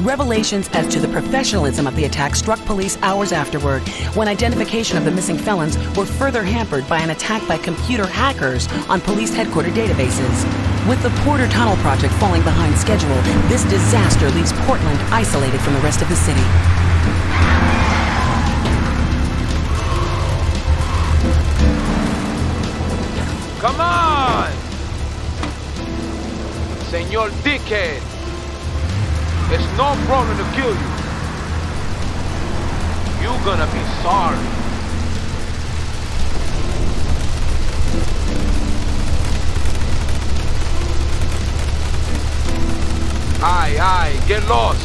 Revelations as to the professionalism of the attack struck police hours afterward, when identification of the missing felons were further hampered by an attack by computer hackers on police headquarters databases. With the Porter Tunnel project falling behind schedule, this disaster leaves Portland isolated from the rest of the city. Come on! Senor Dickhead! It's no problem to kill you. You're gonna be sorry. Aye, aye, get lost.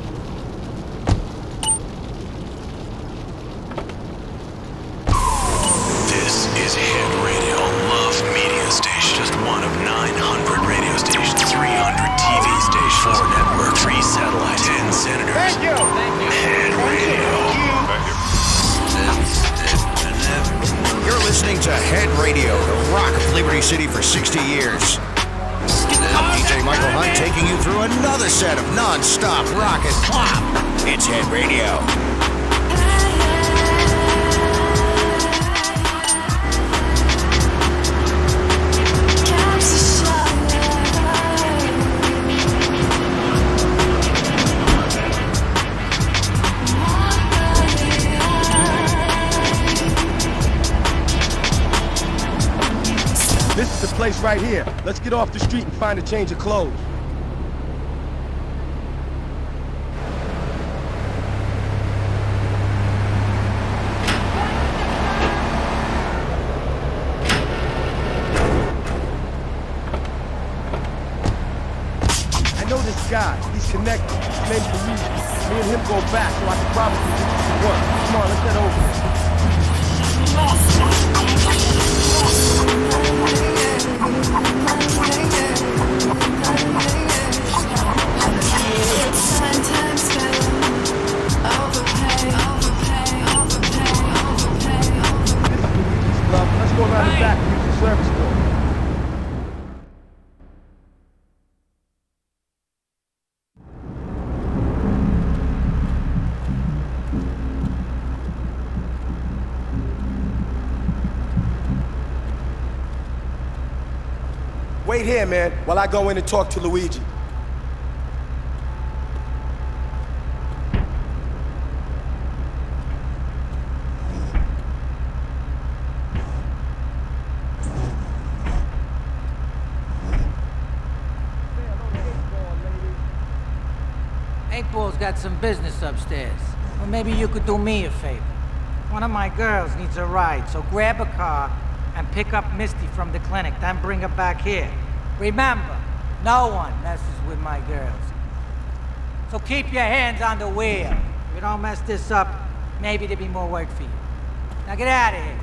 Right here. Let's get off the street and find a change of clothes. I know this guy. He's connected. His name's Luigi. Me and him go back, so I can probably get you work. Come on, let's head over. Let's go around the back and use the service door. Wait here, man, while I go in and talk to Luigi. Eight Ball's got some business upstairs. Well, maybe you could do me a favor. One of my girls needs a ride, so grab a car and pick up Misty from the clinic, then bring her back here. Remember, no one messes with my girls. So keep your hands on the wheel. If you don't mess this up, maybe there'll be more work for you. Now get out of here.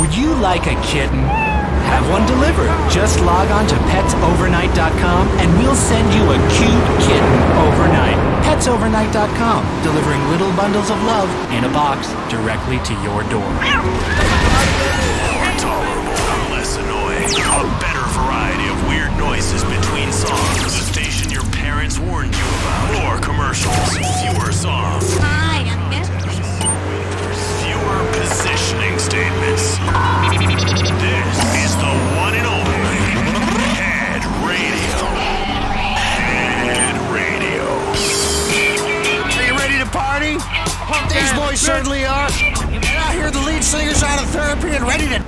Would you like a kitten? Have one delivered. Just log on to petsovernight.com and we'll send you a cute kitten overnight. Petsovernight.com, delivering little bundles of love in a box directly to your door. More tolerable, less annoying. A better variety of weird noises between songs. The station your parents warned you about. More commercials, fewer songs. Hi, I'm Fewer positioning statements. This is the one and only Head Radio. Head Radio. Are you ready to party? These boys certainly are. And I hear the lead singer's out of therapy and ready to.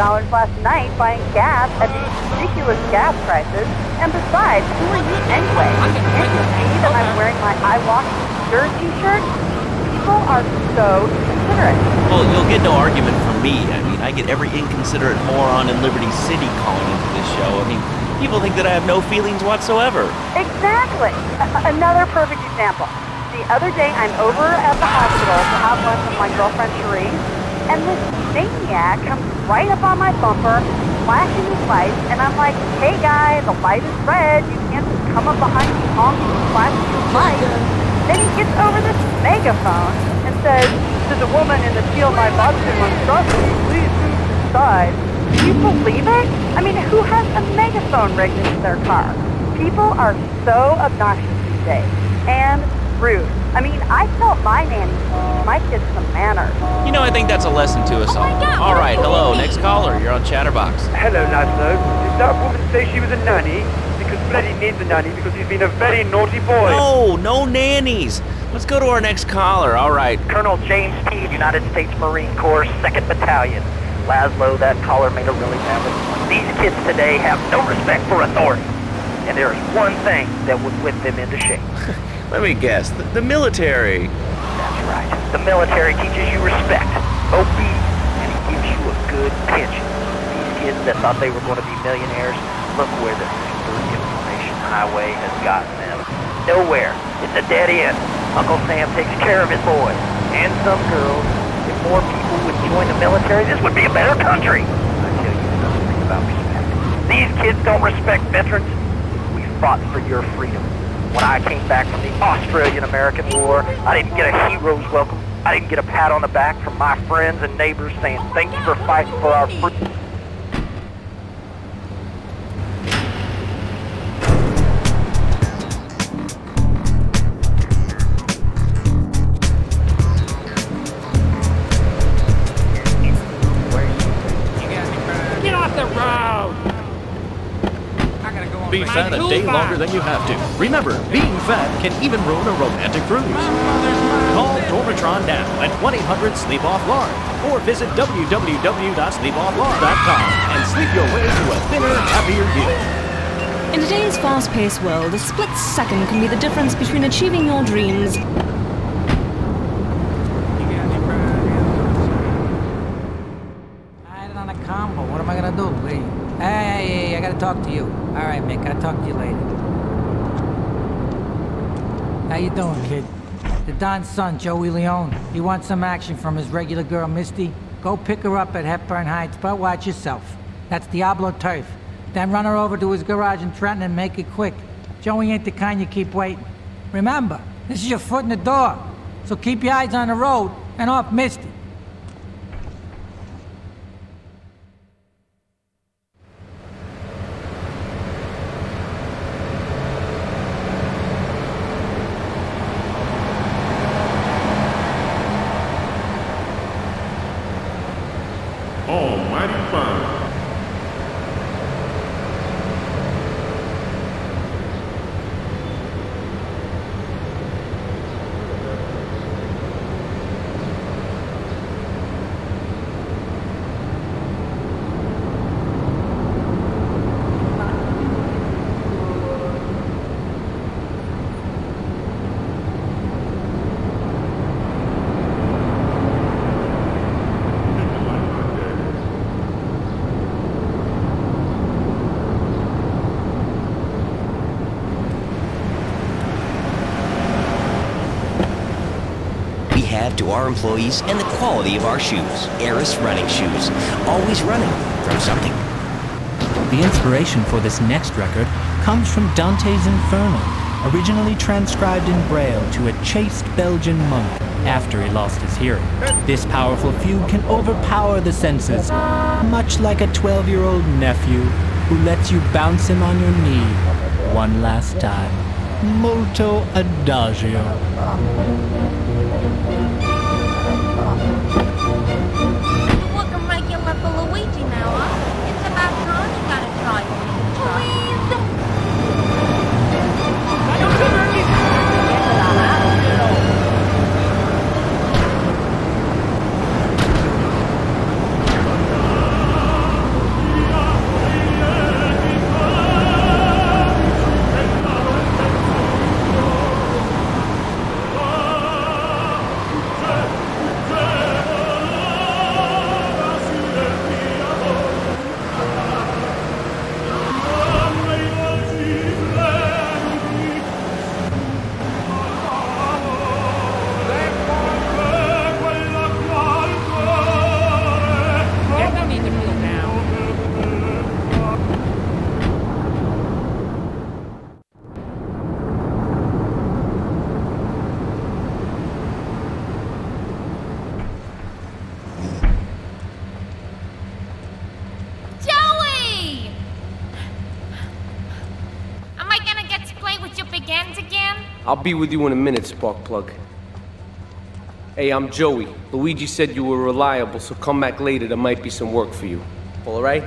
Last night buying gas at these ridiculous gas prices. And besides, who are you anyway? Can't you see that I'm wearing my I Walk Sure t-shirt? People are so considerate. Well, you'll get no argument from me. I mean, I get every inconsiderate moron in Liberty City calling into this show. I mean, people think that I have no feelings whatsoever. Exactly. A- another perfect example. The other day, I'm over at the hospital to have lunch with my girlfriend Cherie, and this maniac comes right up on my bumper, flashing his lights, and I'm like, hey guy, the light is red. You can't just come up behind me honking and flashing your lights. Then he gets over this megaphone and says, there's a woman in the field my Boston monstrosity. Please move to the side. Can you believe it? I mean, who has a megaphone rigged into their car? People are so obnoxious these days. And rude. I mean, I tell my nanny to teach my kids some manners. You know, I think that's a lesson to us oh all. All right, hello, next caller. You're on Chatterbox. Hello, Lazlow. Did that woman say she was a nanny? Because Freddy needs a nanny because he's been a very naughty boy. No, no nannies. Let's go to our next caller. All right. Colonel James Teed, United States Marine Corps, 2nd Battalion. Lazlow, that caller made a really bad one. These kids today have no respect for authority. And there is one thing that would whip them into shape. Let me guess. The, the military. That's right. The military teaches you respect, obedience, and it gives you a good pension. These kids that thought they were going to be millionaires, look where the super information highway has gotten them. Nowhere. It's a dead end. Uncle Sam takes care of his boys and some girls. If more people would join the military, this would be a better country. I tell you something about respect. These kids don't respect veterans. We fought for your freedom. When I came back from the Australian-American War, I didn't get a hero's welcome. I didn't get a pat on the back from my friends and neighbors saying, thank you for fighting for our freedom. Day longer than you have to. Remember, being fat can even ruin a romantic cruise. Call Dormatron now at 1-800-SLEEP-OFF-LARG or visit www.sleepofflarg.com and sleep your way to a thinner, happier you. In today's fast paced world, a split second can be the difference between achieving your dreams. I had it on a combo. What am I gonna do? Leave. Hey, hey, hey, I gotta talk to you. All right, Mick, I'll talk to you later. How you doing, kid? The Don's son, Joey Leone. He wants some action from his regular girl, Misty. Go pick her up at Hepburn Heights, but watch yourself. That's Diablo Turf. Then run her over to his garage in Trenton and make it quick. Joey ain't the kind you keep waiting. Remember, this is your foot in the door. So keep your eyes on the road and off Misty. Almighty fine. we have our employees and the quality of our shoes. Eris running shoes. Always running from something. The inspiration for this next record comes from Dante's Inferno, originally transcribed in Braille to a chaste Belgian monk after he lost his hearing. This powerful fugue can overpower the senses, much like a 12 year old nephew who lets you bounce him on your knee one last time. Molto adagio. I'll be with you in a minute, Sparkplug. Hey, I'm Joey. Luigi said you were reliable, so come back later. There might be some work for you. All right?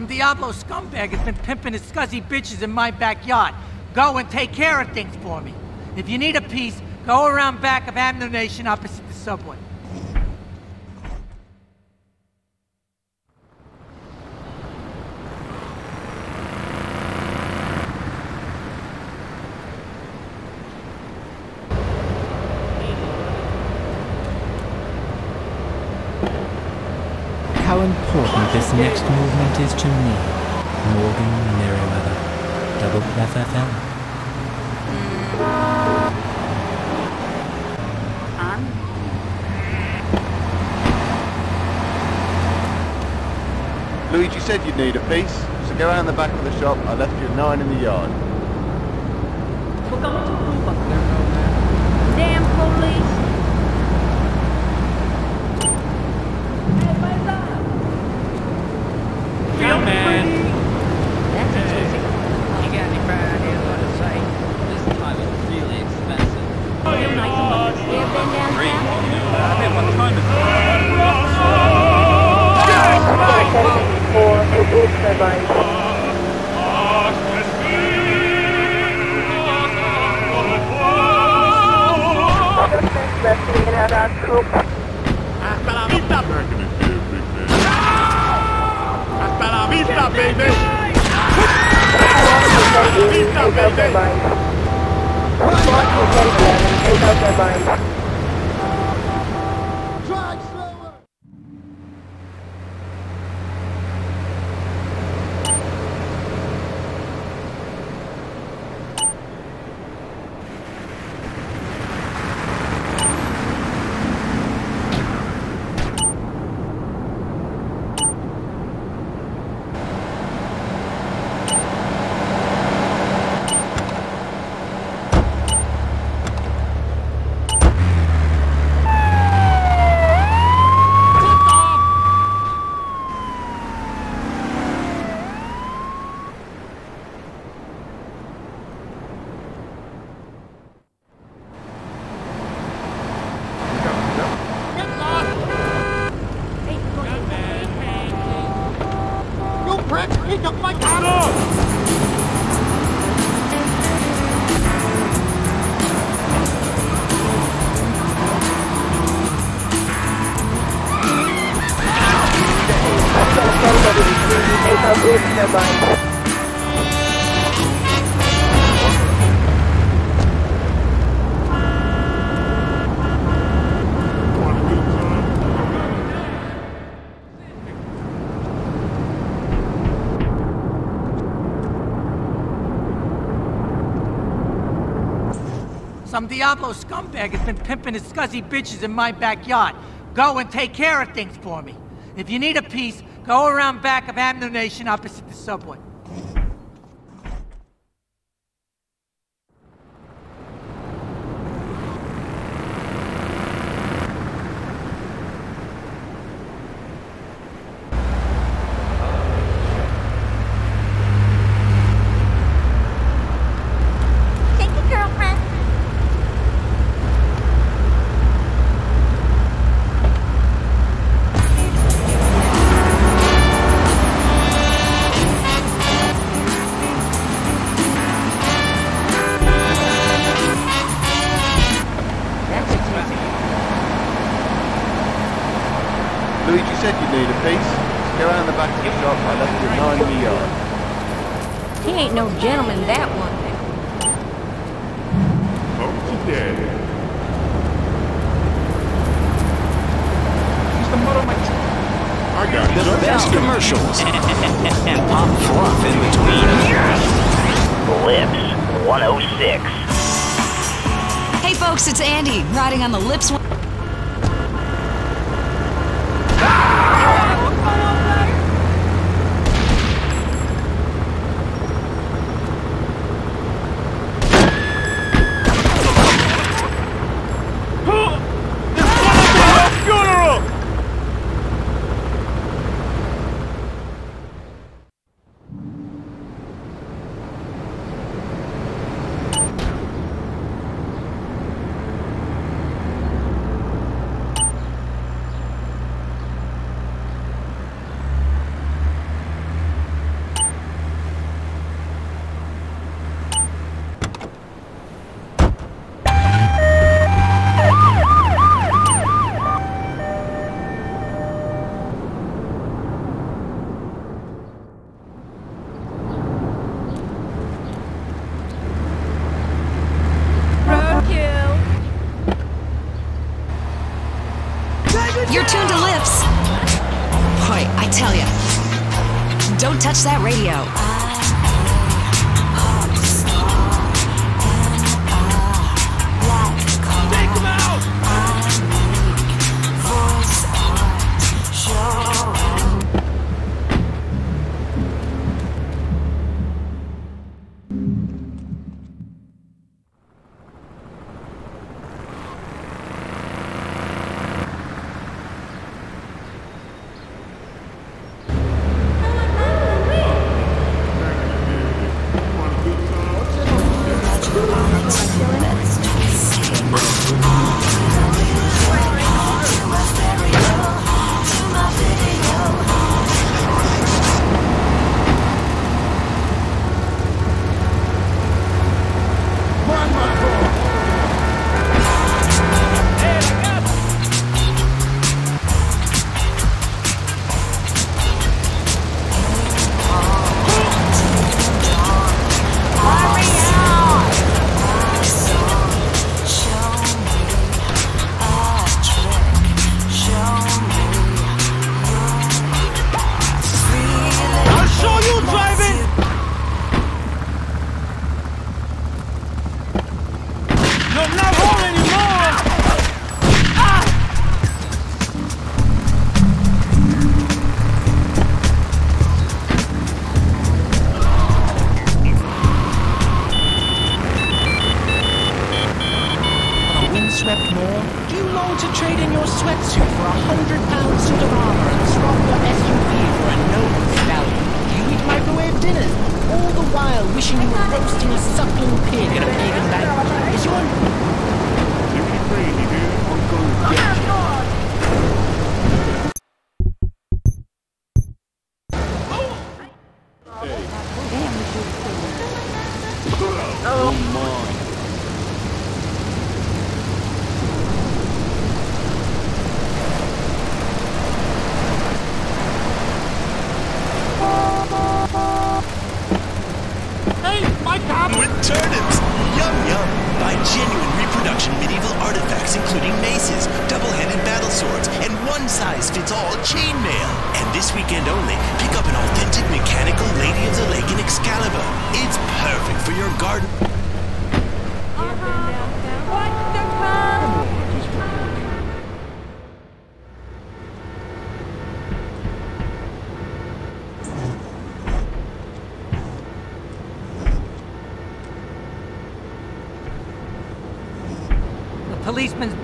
Some Diablo scumbag has been pimping his scuzzy bitches in my backyard. Go and take care of things for me. If you need a piece, go around back of Ammu-Nation opposite the subway. Next movement is to me, Morgan Merryweather, double FFL. Luigi said you'd need a piece, so go around the back of the shop. I left you nine in the yard. Damn police. Some Diablo scumbag has been pimping his scuzzy bitches in my backyard. Go and take care of things for me. If you need a piece, go around back of Ammu-Nation opposite the subway. Touch That Radio.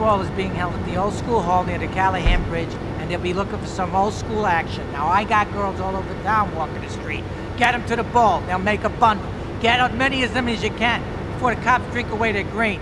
Baseball is being held at the old school hall near the Callahan Bridge, and they'll be looking for some old school action. Now, I got girls all over town walking the street. Get them to the ball. They'll make a bundle. Get as many of them as you can before the cops drink away their green.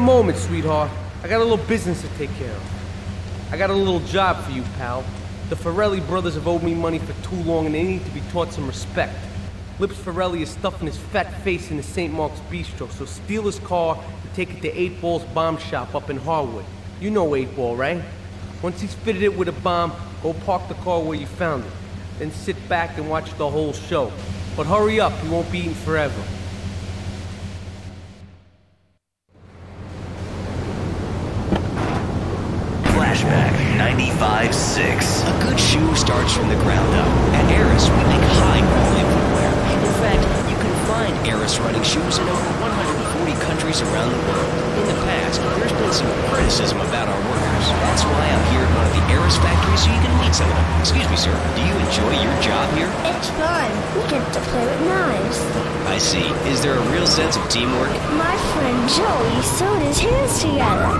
Moment, sweetheart. I got a little business to take care of. I got a little job for you, pal. The Forelli brothers have owed me money for too long and they need to be taught some respect. Lips Forelli is stuffing his fat face in the St. Mark's Bistro, so steal his car and take it to 8 Ball's bomb shop up in Harwood. You know 8 Ball, right? Once he's fitted it with a bomb, go park the car where you found it. Then sit back and watch the whole show. But hurry up, you won't be eating forever. Flashback 95.6. A good shoe starts from the ground up. At Eris, we make high quality footwear. In fact, you can find Eris running shoes in over 140 countries around the world. In the past, there's been some criticism about our workers. That's why I'm here at one of the Eris factories so you can meet some of them. Excuse me, sir. Do you enjoy your job here? It's fun. We get to play with knives. I see. Is there a real sense of teamwork? My friend Joey sewed his hands together.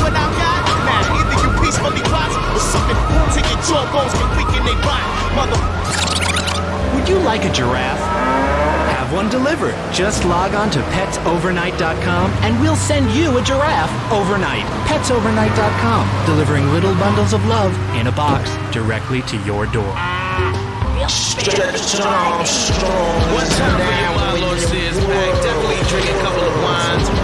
But now, God, now either you peacefully watch or something till your jawbones can weaken they body. Mother. Would you like a giraffe? Have one delivered. Just log on to petsovernight.com and we'll send you a giraffe overnight. Petsovernight.com, delivering little bundles of love in a box directly to your door. Stretch Armstrong. What time for your Milos is back? Definitely drink a couple of wines.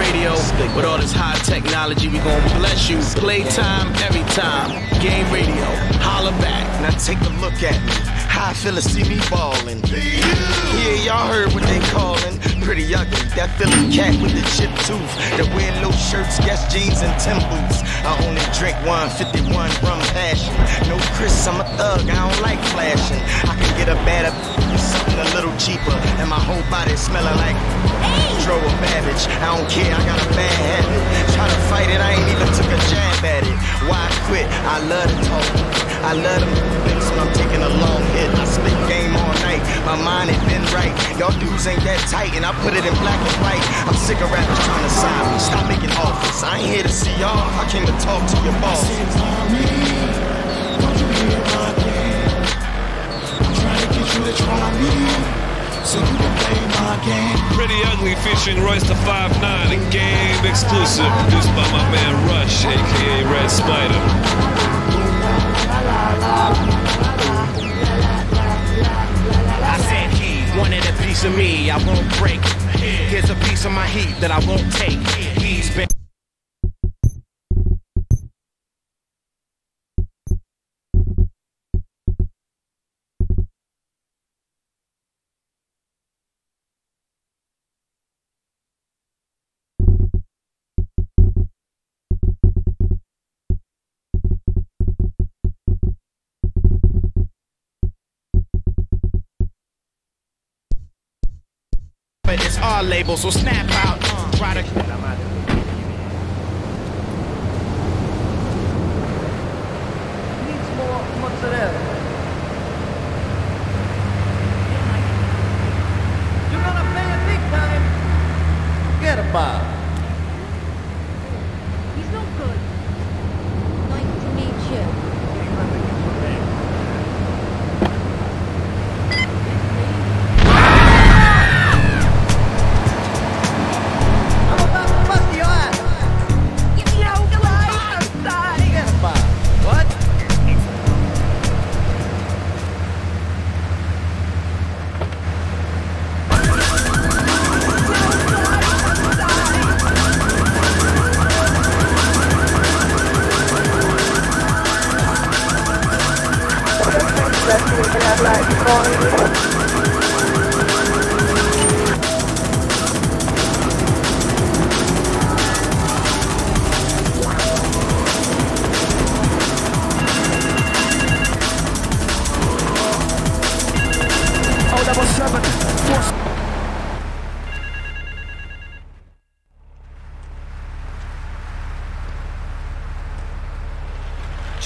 Radio. With all this high technology, we gon' bless you. Playtime every time. Game radio. Holla back. Now take a look at me. How I feel to see me ballin'. Yeah, y'all heard what they callin'. pretty ugly. That Philly cat with the chip tooth. That wear low shirts, guess jeans, and Tim boots. I only drink 151 rum passion. No Chris, I'm a thug, I don't like flashing. I can get a better something a little cheaper. And my whole body smelling like Dro or Babbage. I don't care, I got a bad habit. Try to fight it, I ain't even took a jab at it. Why quit? I love to talk. I love them things when I'm taking a long hit. I spit game all night. My mind ain't been right. Y'all dudes ain't that tight, and I put it in black and white. I'm sick of rappers trying to sign me. Stop making offers. I ain't here to see y'all. I came to talk to your boss. Pretty ugly featuring Royce da 5'9, a game exclusive produced by my man Rush, aka Red Spider. I said he wanted a piece of me, I won't break. Here's a piece of my heat that I won't take. He's been. Our label, so snap out. Needs more mozzarella. You're gonna a big time. Forget about it. Oh,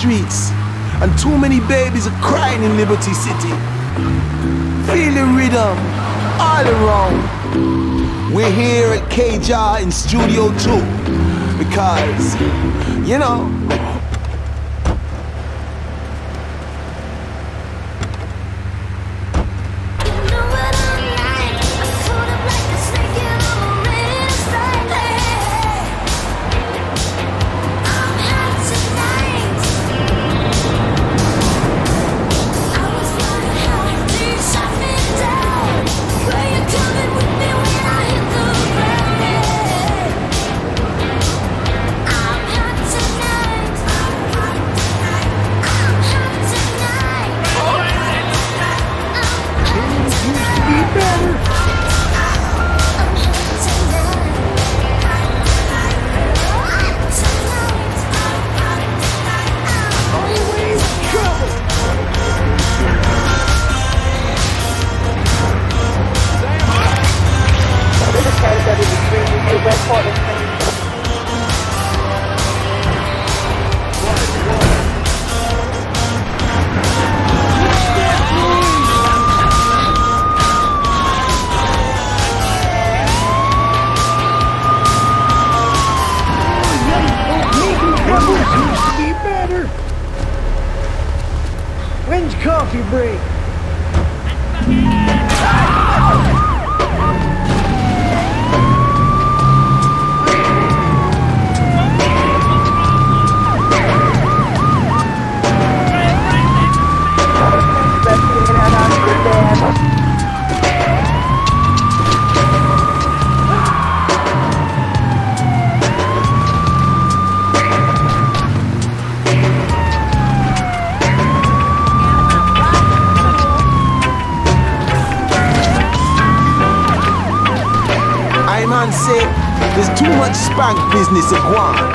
Streets, and too many babies are crying in Liberty City. Feel the rhythm all around. We're here at K-JAH in Studio 2 because, you know, business a go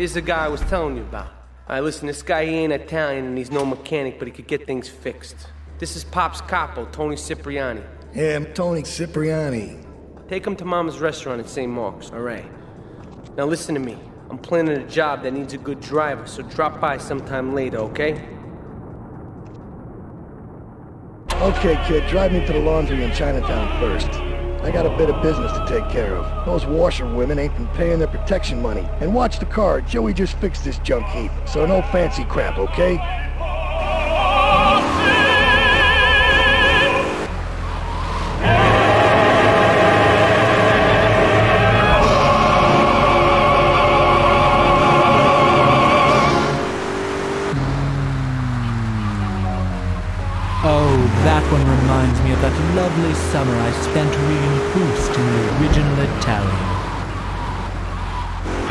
here's the guy I was telling you about. All right, listen, this guy, he ain't Italian and he's no mechanic, but he could get things fixed. This is Pop's capo, Tony Cipriani. Yeah, I'm Tony Cipriani. Take him to Mama's restaurant at St. Mark's, all right? Now listen to me. I'm planning a job that needs a good driver, so drop by sometime later, okay? Okay, kid, drive me to the laundry in Chinatown first. I got a bit of business to take care of. Those washerwomen ain't been paying their protection money. And watch the car, Joey just fixed this junk heap. So no fancy crap, okay? Lovely summer I spent reading Proust in the original Italian.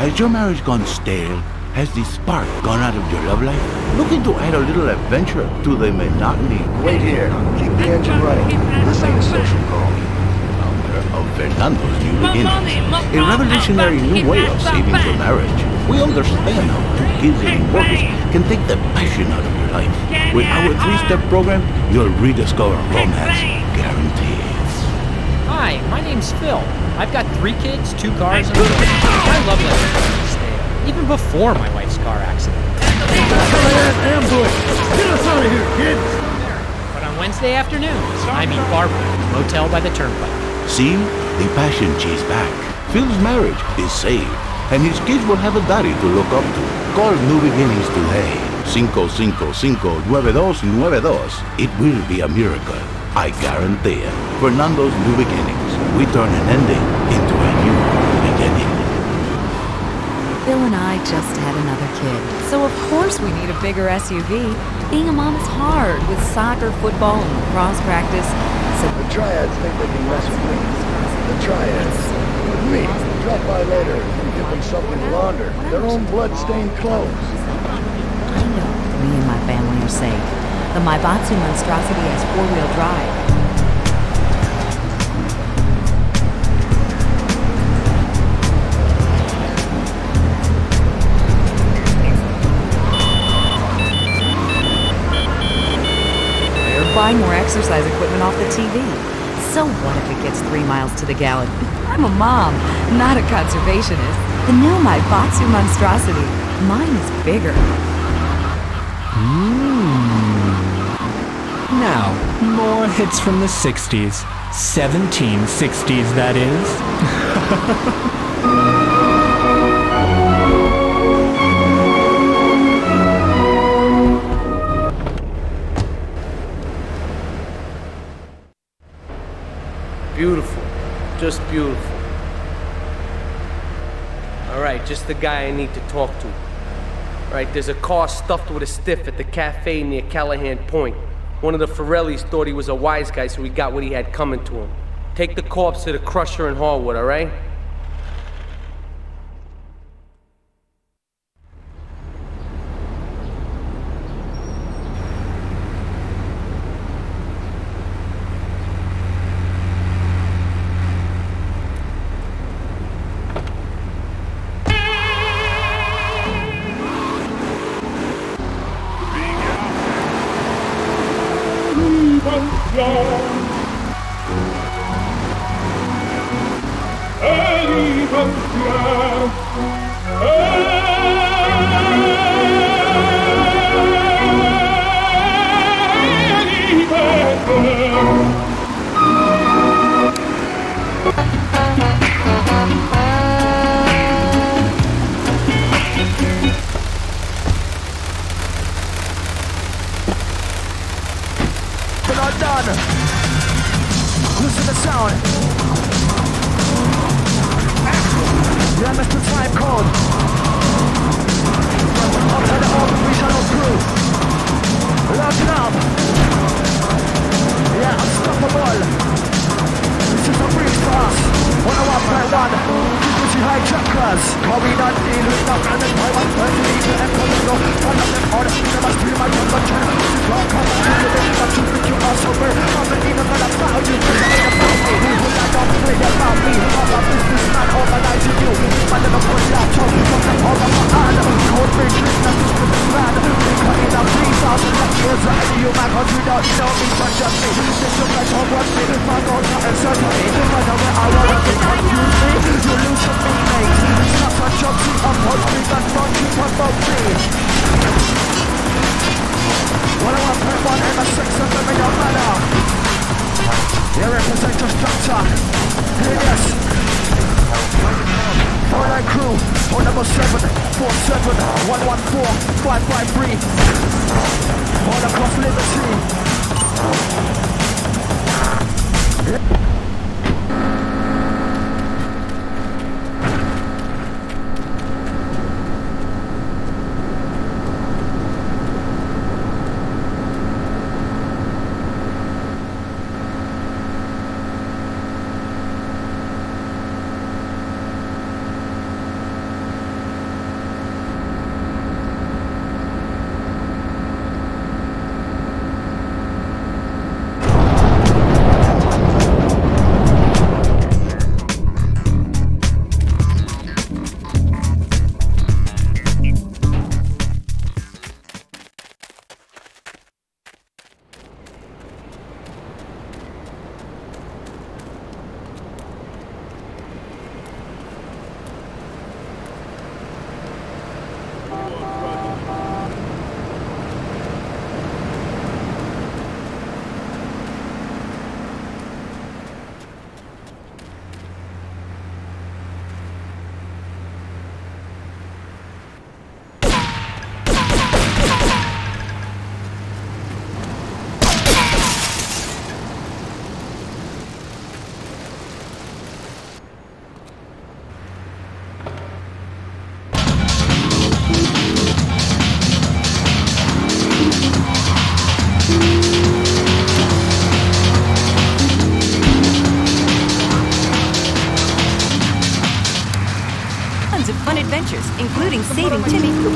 Has your marriage gone stale? Has the spark gone out of your love life? Looking to add a little adventure to the monotony? Wait here. Keep the engine running. This ain't a social call. Founder of Fernando's New Beginnings, a revolutionary new way of saving your marriage. We understand how two kids and a mortgage can take the passion out of your life. With our three-step program, you'll rediscover romance, guaranteed. Hi, my name's Phil. I've got three kids, two cars, and a. I love stale, even before my wife's car accident. Ambush! Get us out of here, kids! But on Wednesday afternoons, I meet Barbara, motel by the turnpike. See? The passion chase back. Phil's marriage is saved, and his kids will have a daddy to look up to. Call New Beginnings today. 555-9292. It will be a miracle. I guarantee it. Fernando's New Beginnings. We turn an ending into a new beginning. Bill and I just had another kid, so of course we need a bigger SUV. Being a mom is hard with soccer, football, and lacrosse practice. So The triads think they can mess with me. The triads. With me. Drop by later and give them something to launder. Their own blood-stained clothes. I know me and my family are safe. The Maibatsu monstrosity has four-wheel drive. They're buying more exercise equipment off the TV. So what if it gets three miles to the gallon? I'm a mom, not a conservationist. The new Maibatsu monstrosity. Mine is bigger. Hmm? Now, more hits from the 60s. 1760s, that is. Beautiful. Just beautiful. Alright, just the guy I need to talk to. Alright, there's a car stuffed with a stiff at the cafe near Callahan Point. One of the Forellis thought he was a wise guy, so he got what he had coming to him. Take the corpse to the crusher in Harwood, alright? We're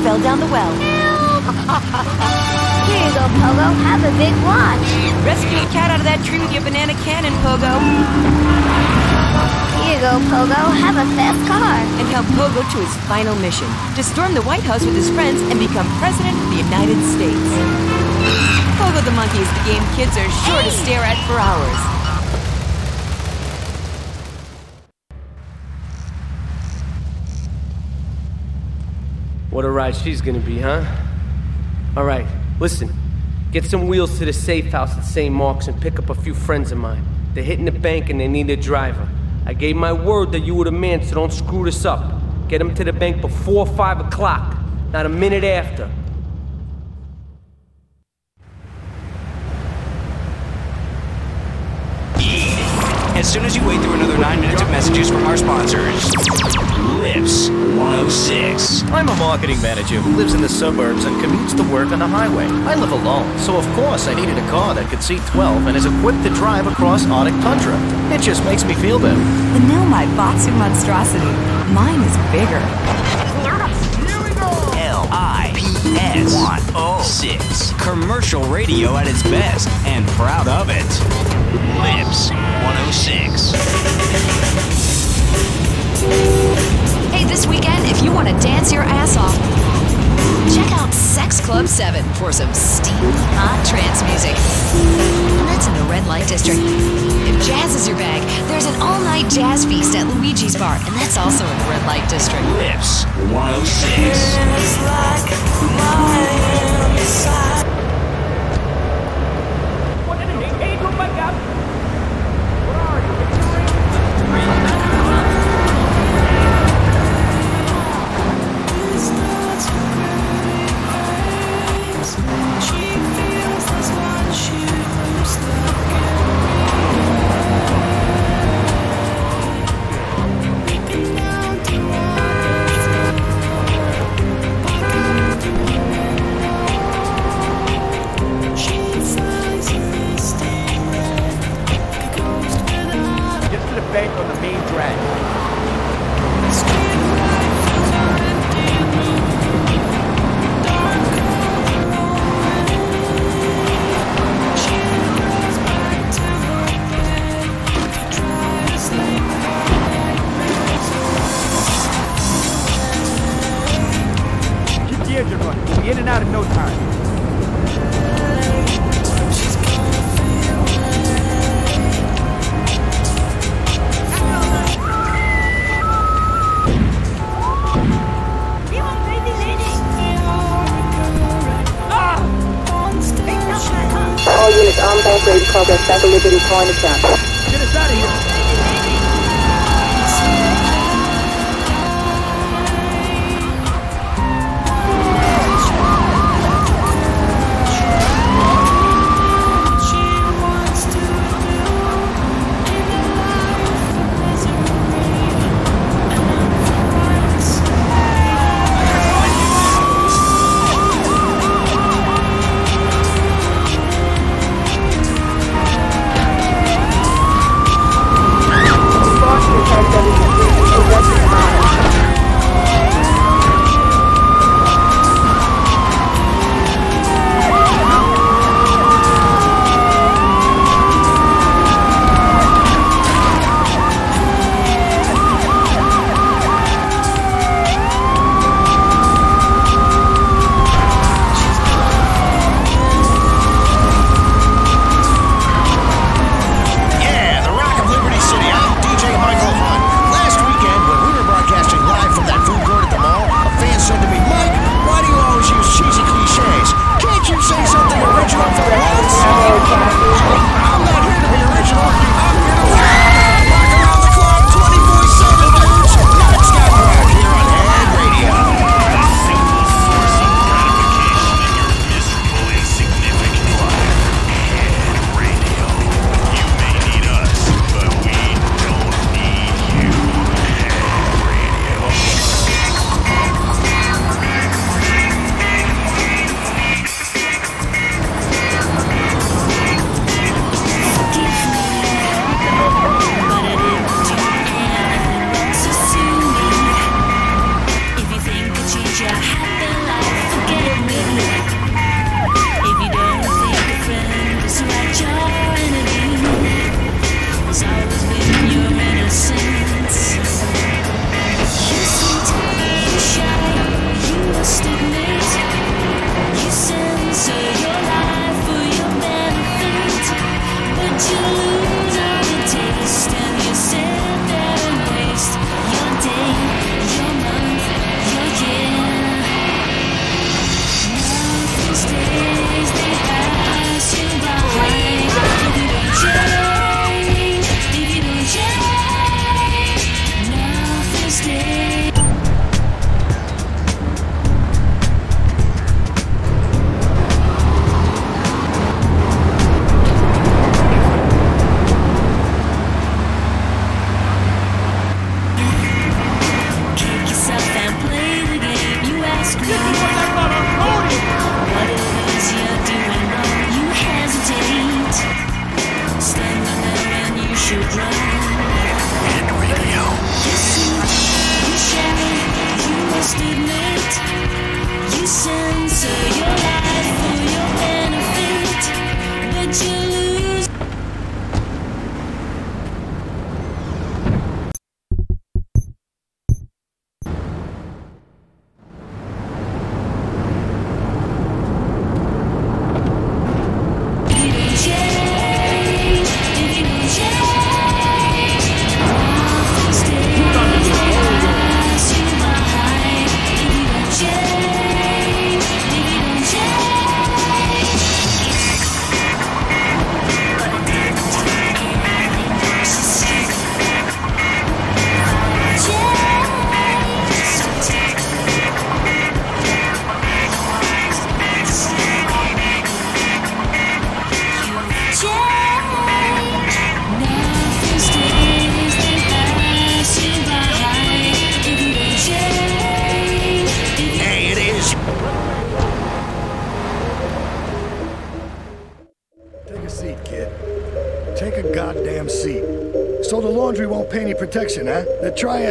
fell down the well. Here you go, Pogo. Have a big watch. Rescue a cat out of that tree with your banana cannon, Pogo. Here you go, Pogo. Have a fast car. And help Pogo to his final mission to storm the White House with his friends and become President of the United States. Pogo the Monkey is the game kids are sure to stare at for hours. What a ride she's gonna be, huh? Alright, listen. Get some wheels to the safe house at St. Mark's and pick up a few friends of mine. They're hitting the bank and they need a driver. I gave my word that you were the man, so don't screw this up. Get them to the bank before 5 o'clock, not a minute after. I'm a marketing manager who lives in the suburbs and commutes to work on the highway. I live alone, so of course I needed a car that could seat 12 and is equipped to drive across Arctic tundra. It just makes me feel better. The new Maibatsu monstrosity. Mine is bigger. L I P S 106. Commercial radio at its best and proud of it. Lips 106. Hey, this weekend, if you want to dance your ass off, check out Sex Club 7 for some steamy, hot trance music. And that's in the red light district. If jazz is your bag, there's an all night jazz feast at Luigi's Bar, and that's also in the red light district. Lips 106. All units, on and ready to cover. South of Liberty, corner Get us out of here.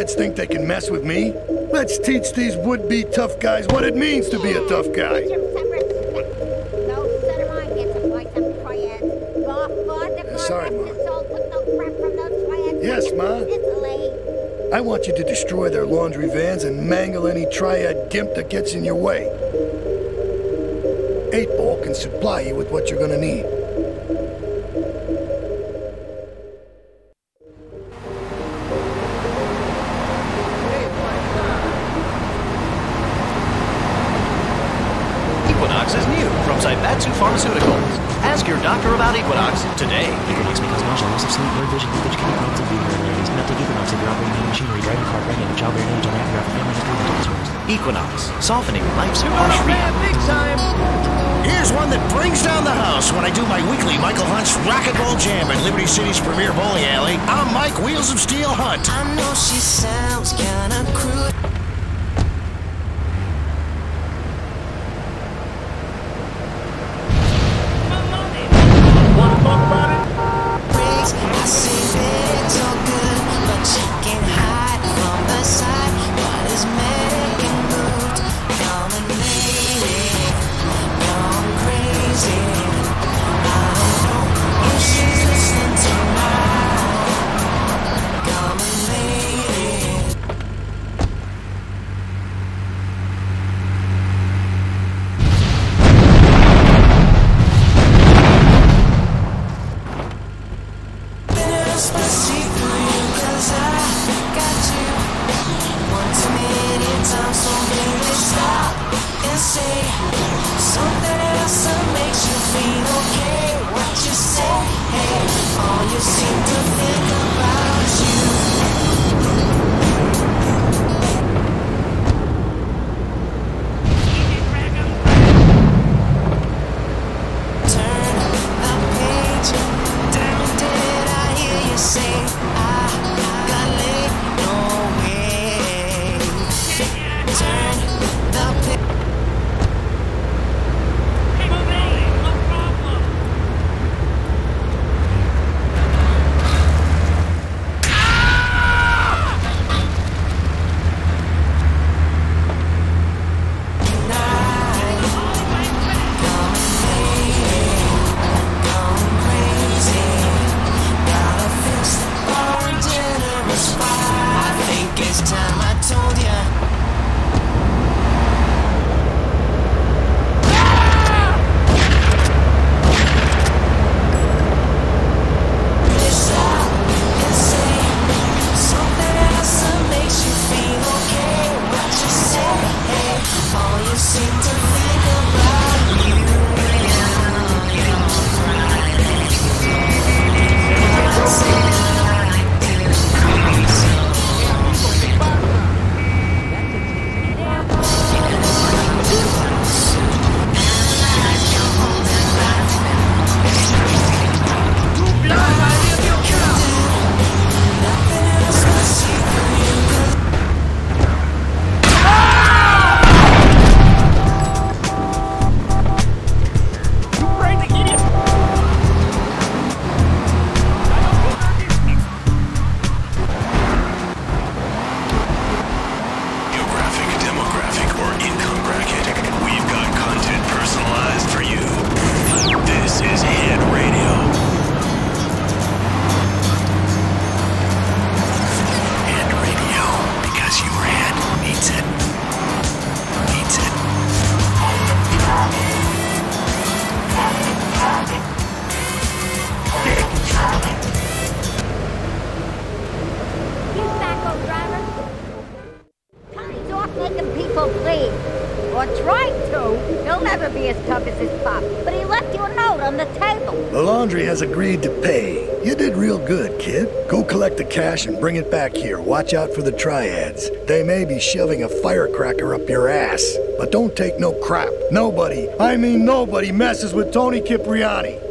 Think they can mess with me? Let's teach these would-be tough guys what it means to be a tough guy. Sorry, Ma. Yes, Ma. I want you to destroy their laundry vans and mangle any triad gimp that gets in your way. 8-Ball can supply you with what you're gonna need. and bring it back here. Watch out for the triads. They may be shoving a firecracker up your ass. But don't take no crap. Nobody, I mean nobody, messes with Tony Cipriani.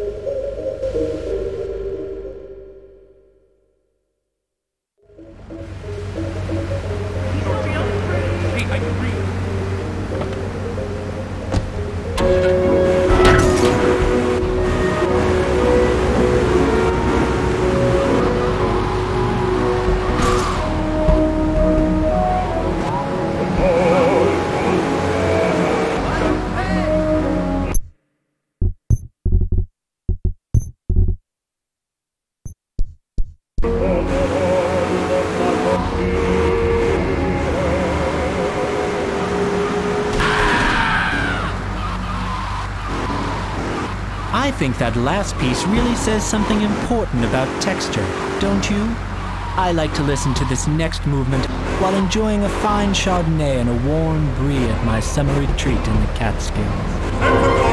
think that last piece really says something important about texture, don't you? I like to listen to this next movement while enjoying a fine Chardonnay and a warm brie at my summer retreat in the Catskills.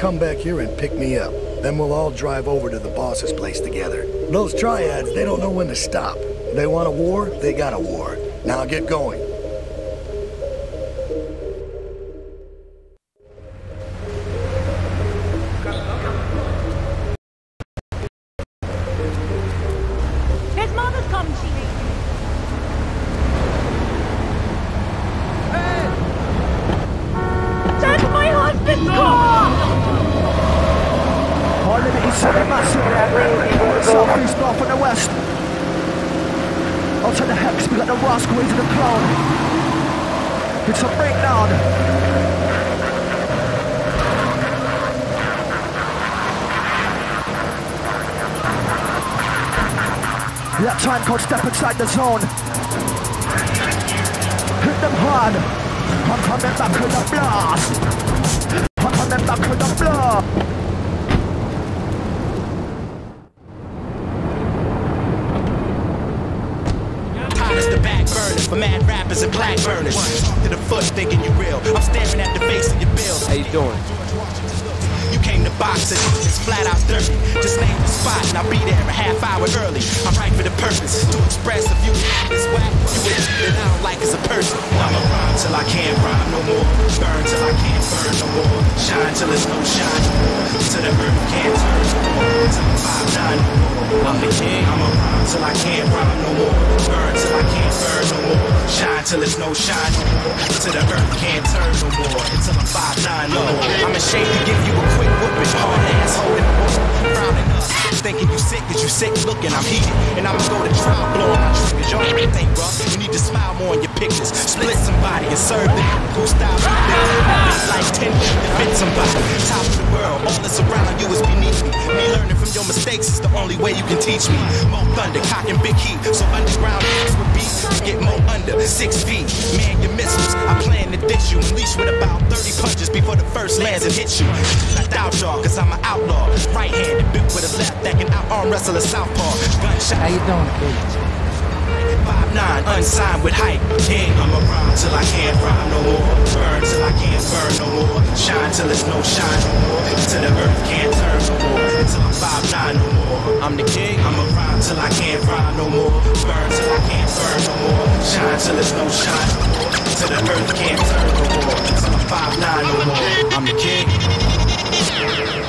come back here and pick me up. Then we'll all drive over to the boss's place together. Those triads, they don't know when to stop. They want a war, they got a war. Now get going. More thunder, cocking big heat. So underground niggas will be get more under six feet. Man, your missiles, I plan to dish you. Unleash with about 30 punches before the first lands and hit you. I doubt y'all, cause I'm an outlaw. Right handed, built with a left that can out arm wrestle a southpaw. Gunshot. How you doing, kid? Nine, unsigned with hype. King, I'ma rhyme till I can't rhyme no more. Burn till I can't burn no more. Shine till there's no shine no more. Till the earth can't turn no more. Until I'm five nine no more. I'm the king. I'ma rhyme till I can't rhyme no more. Burn till I can't burn no more. Shine till there's no shine no more. Till the earth can't turn no more. Till I'm five nine no more. I'm the king.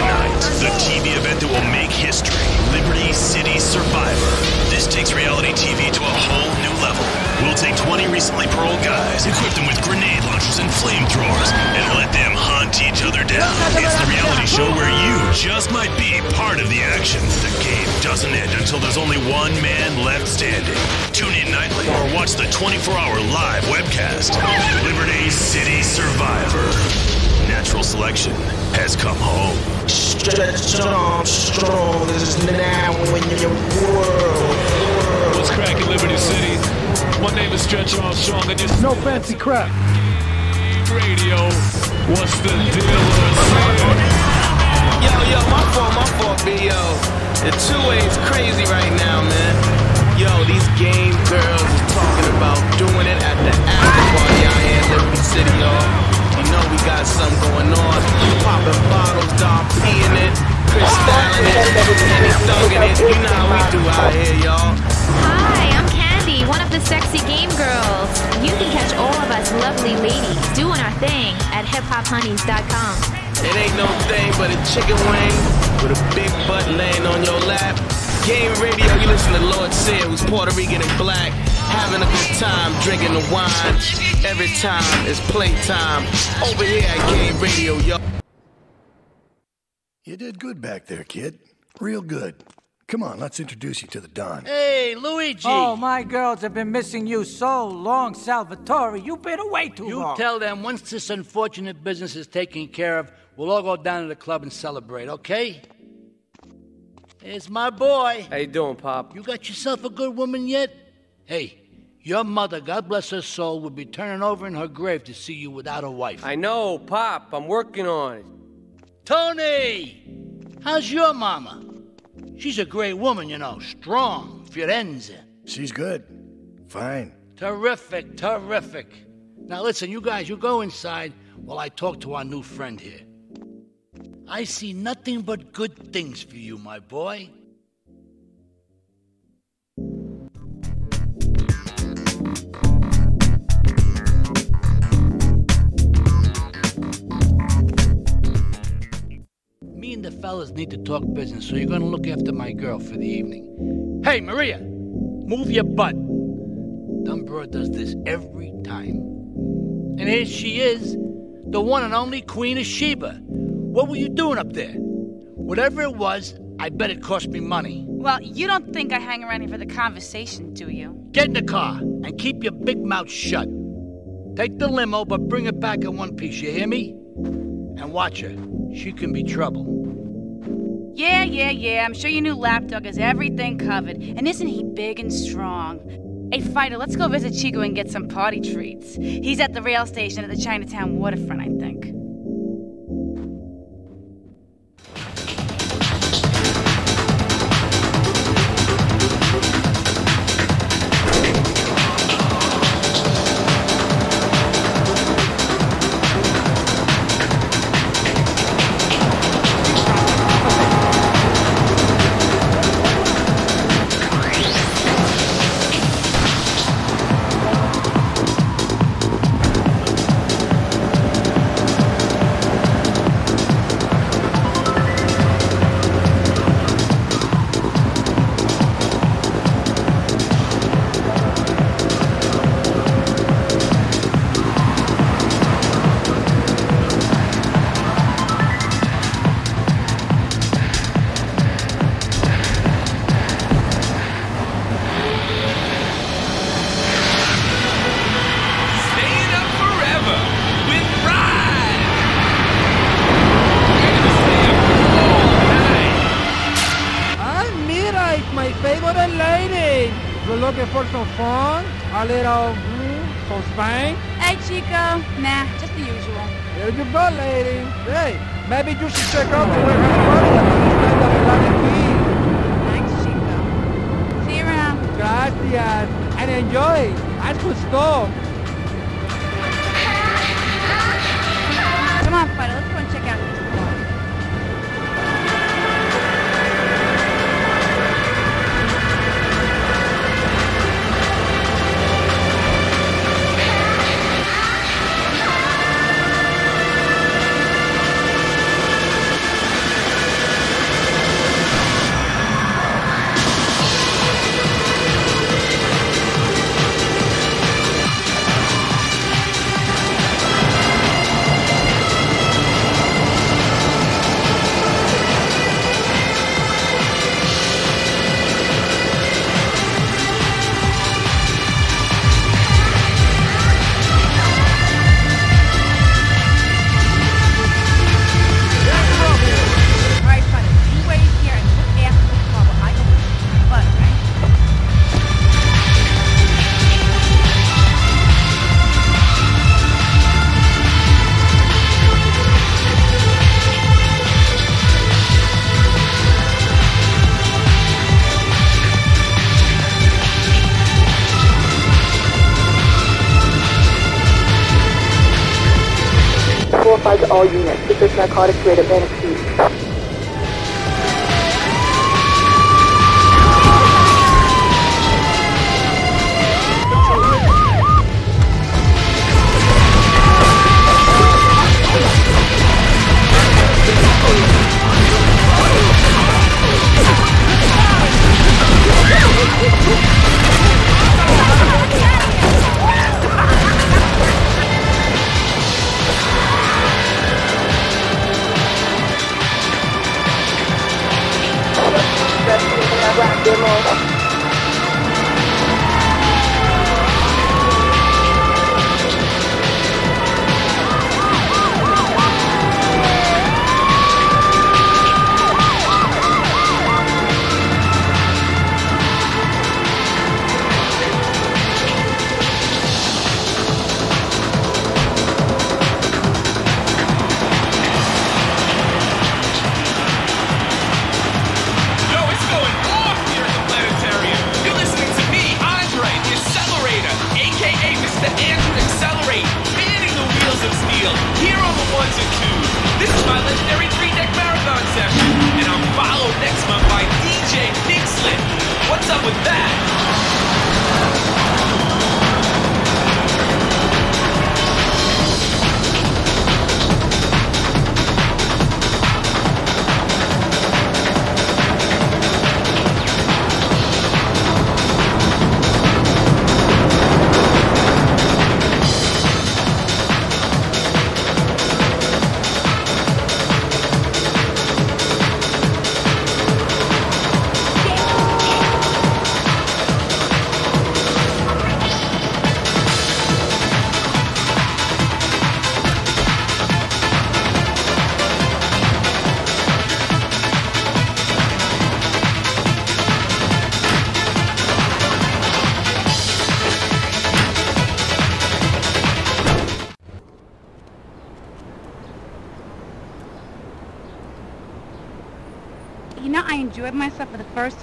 Tonight, the TV event that will make history Liberty City Survivor. This takes reality TV to a whole new level. We'll take 20 recently paroled guys, equip them with grenade launchers and flamethrowers, and let them hunt each other down. It's the reality show where you just might be part of the action. The game doesn't end until there's only one man left standing. Tune in nightly or watch the 24 hour live webcast. Liberty City Survivor. Natural selection has come home. Stretch Armstrong is now in your world. What's cracking, Liberty City? My name is Stretch Armstrong, and you're No fancy crap. radio. What's the deal? Yo, yo, my fault, my fault, B, yo. The two ways crazy right now, man. Yo, these game girls is talking about doing it at the after party out here in Liberty City, y'all. Know we got something going on. Popping bottles, dog, peeing it, crystalling it, and they thugging it. You know how we do out here, y'all. Hi, I'm Candy, one of the sexy game girls. You can catch all of us lovely ladies doing our thing at hiphophoneys.com. It ain't no thing but a chicken wing with a big butt laying on your lap. Game radio, you listen to Lord Sear, who's Puerto Rican and black, having a good time, drinking the wine. Every time it's playtime. Over here at Game Radio, yo. You did good back there, kid. Real good. Come on, let's introduce you to the Don. Hey, Luigi! Oh, my girls have been missing you so long, Salvatore. You've been away too You long. You tell them once this unfortunate business is taken care of, we'll all go down to the club and celebrate, okay? It's my boy. How you doing, Pop? You got yourself a good woman yet? Hey, your mother, God bless her soul, would be turning over in her grave to see you without a wife. I know, Pop. I'm working on it. Tony! How's your mama? She's a great woman, you know, strong, Firenze. She's good. Fine. Terrific, terrific. Now listen, you guys, you go inside while I talk to our new friend here. I see nothing but good things for you, my boy. Me and the fellas need to talk business, so you're gonna look after my girl for the evening. Hey, Maria, move your butt. Dumb does this every time. And here she is, the one and only Queen of Sheba. What were you doing up there? Whatever it was, I bet it cost me money. Well, you don't think I hang around here for the conversation, do you? Get in the car and keep your big mouth shut. Take the limo, but bring it back in one piece, you hear me? And watch her. She can be trouble. Yeah, yeah, yeah. I'm sure your new lapdog has everything covered. And isn't he big and strong? Hey, Fido, let's go visit Chico and get some party treats. He's at the rail station at the Chinatown waterfront, I think.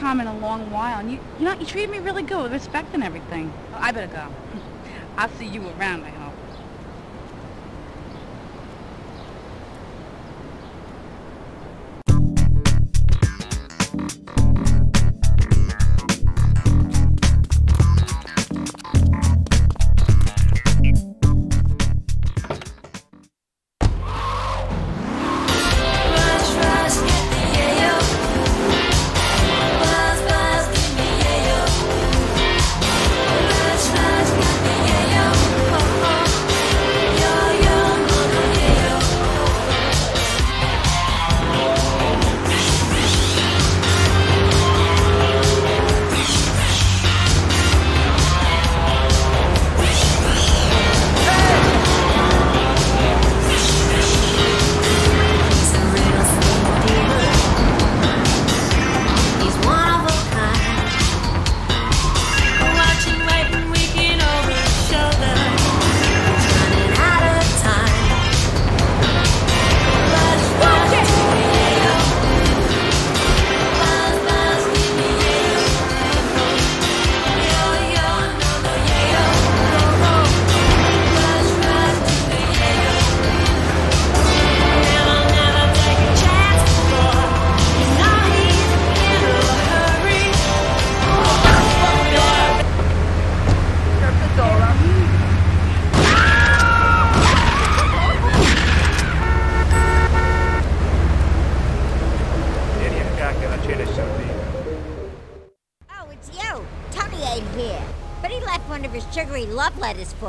time in a long while, and you, you know, you treated me really good with respect and everything. I better go. I'll see you around, I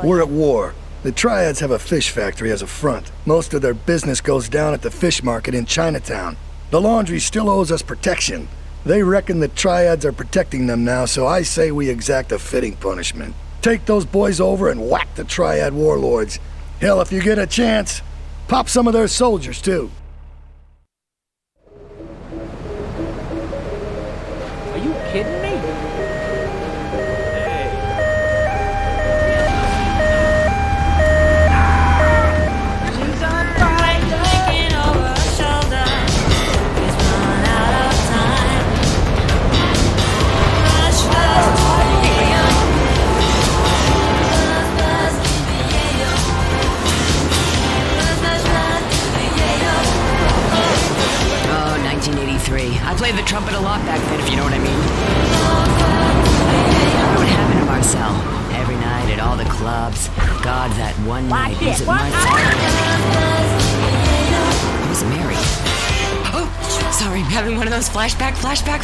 We're at war. The Triads have a fish factory as a front. Most of their business goes down at the fish market in Chinatown. The laundry still owes us protection. They reckon the Triads are protecting them now, so I say we exact a fitting punishment. Take those boys over and whack the Triad warlords. Hell, if you get a chance, pop some of their soldiers, too.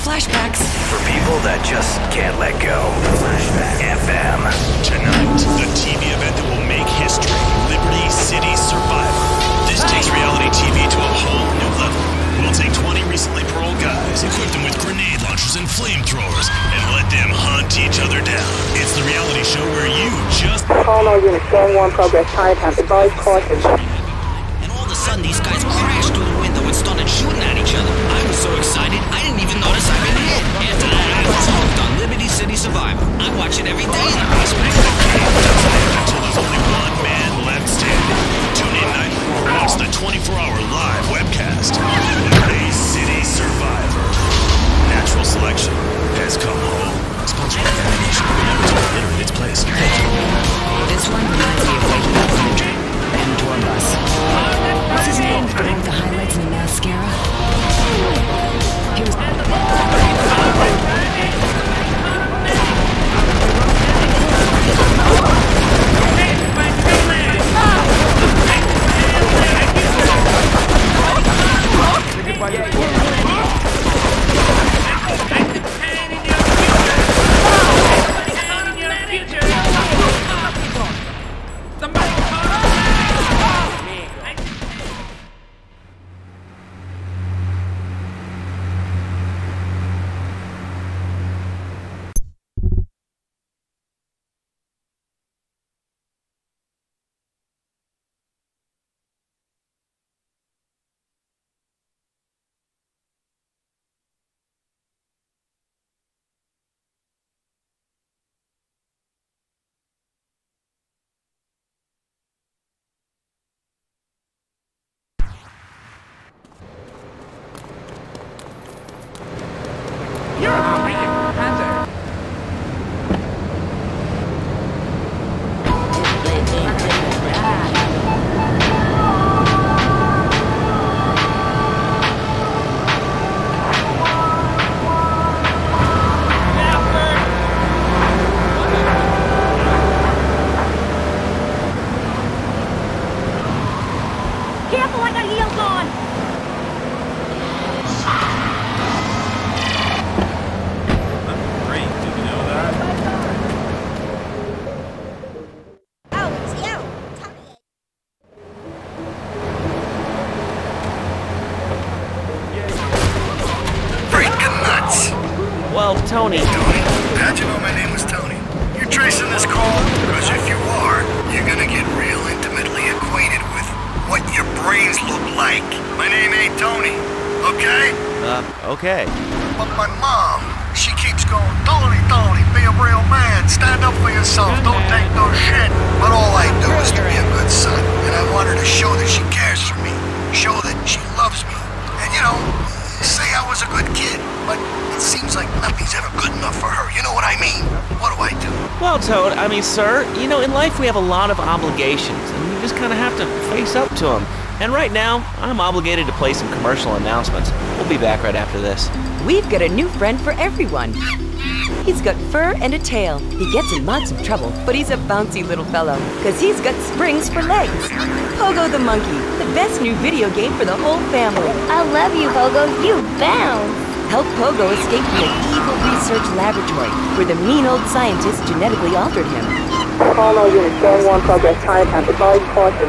Flashbacks. For people that just can't let go. Flashback FM. Tonight, the TV event that will make history Liberty City Survivor. This takes reality TV to a whole new level. We'll take 20 recently paroled guys, equip them with grenade launchers and flamethrowers, and let them hunt each other down. It's the reality show where you just. Call all units, gang war in progress, Chinatown. Advise caution. City I watch it every day in the hospital. Until there's only one man left standing. Tune in nightly or watch the 24-hour live webcast. Liberty City Survivor. Natural selection has come home. Sponsored by Ammu-Nation. Remember to iterate its place. Thank you. This one reminds me of waking up from a dream. And tour bus. What's his name? The one with the highlights and the mascara? He was... Careful, seems like nothing's ever good enough for her. You know what I mean? What do I do? Well, Toad, I mean, sir, you know, in life we have a lot of obligations, and you just kind of have to face up to them. And right now, I'm obligated to play some commercial announcements. We'll be back right after this. We've got a new friend for everyone. He's got fur and a tail. He gets in lots of trouble, but he's a bouncy little fellow, because he's got springs for legs. Pogo the Monkey, the best new video game for the whole family. I love you, Pogo. You bounce. Helped Pogo escape from an evil research laboratory where the mean old scientists genetically altered him. Call all units, going one progress, Chinatown, advise caution.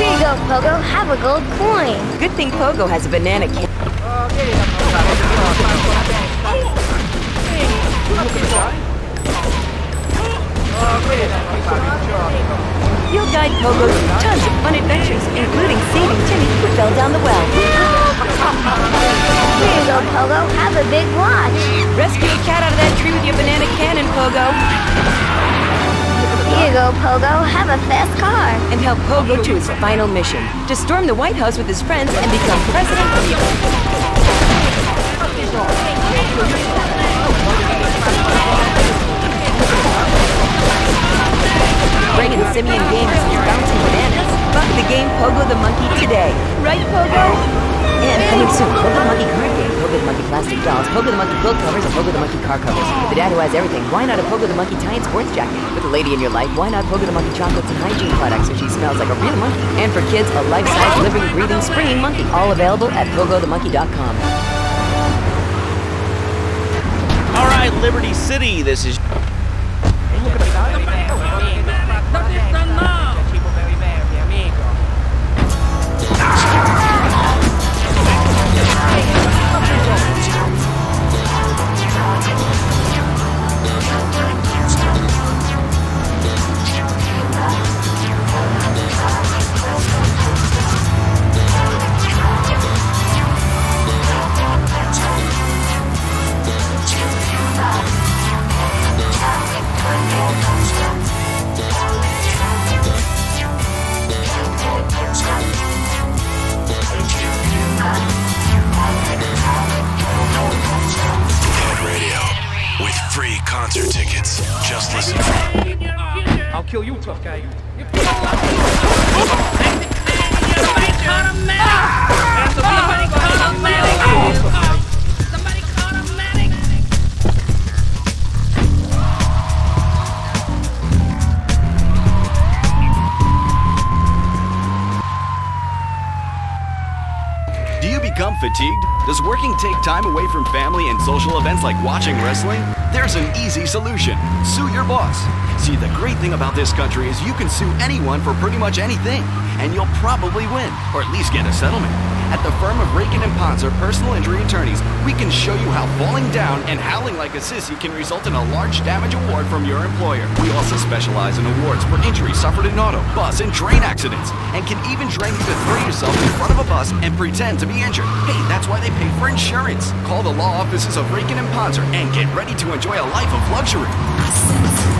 Here you go, Pogo. Have a gold coin. Good thing Pogo has a banana cannon. You'll guide Pogo through tons of fun adventures, including saving Timmy who fell down the well. Here you go, Pogo. Have a big watch. Rescue a cat out of that tree with your banana cannon, Pogo. Here you go, Pogo. Have a fast car. And help Pogo to his final mission, to storm the White House with his friends and become president of the Bringing Simeon Games and bouncing bananas. Buck the game Pogo the Monkey today. Right, Pogo? And coming soon, Pogo the Monkey card game, Pogo the Monkey plastic dolls, Pogo the Monkey quilt covers, and Pogo the Monkey car covers. A dad who has everything, why not a Pogo the Monkey tie and sports jacket? With a lady in your life, why not Pogo the Monkey chocolates and hygiene products so she smells like a real monkey? And for kids, a life-size, living, breathing, springing monkey. All available at pogothemonkey.com. All right, Liberty City. This is. Radio. With free concert tickets. Just listen for I'll kill you, tough guy. Do fatigued? Does working take time away from family and social events like watching wrestling? There's an easy solution. Sue your boss. See, the great thing about this country is you can sue anyone for pretty much anything, and you'll probably win, or at least get a settlement. At the firm of Rakin and Ponzer Personal Injury Attorneys, we can show you how falling down and howling like a sissy can result in a large damage award from your employer. We also specialize in awards for injuries suffered in auto, bus, and train accidents, and can even train you to throw yourself in front of a bus and pretend to be injured. Hey, that's why they pay for insurance. Call the law offices of Rakin and Ponzer and get ready to enjoy a life of luxury.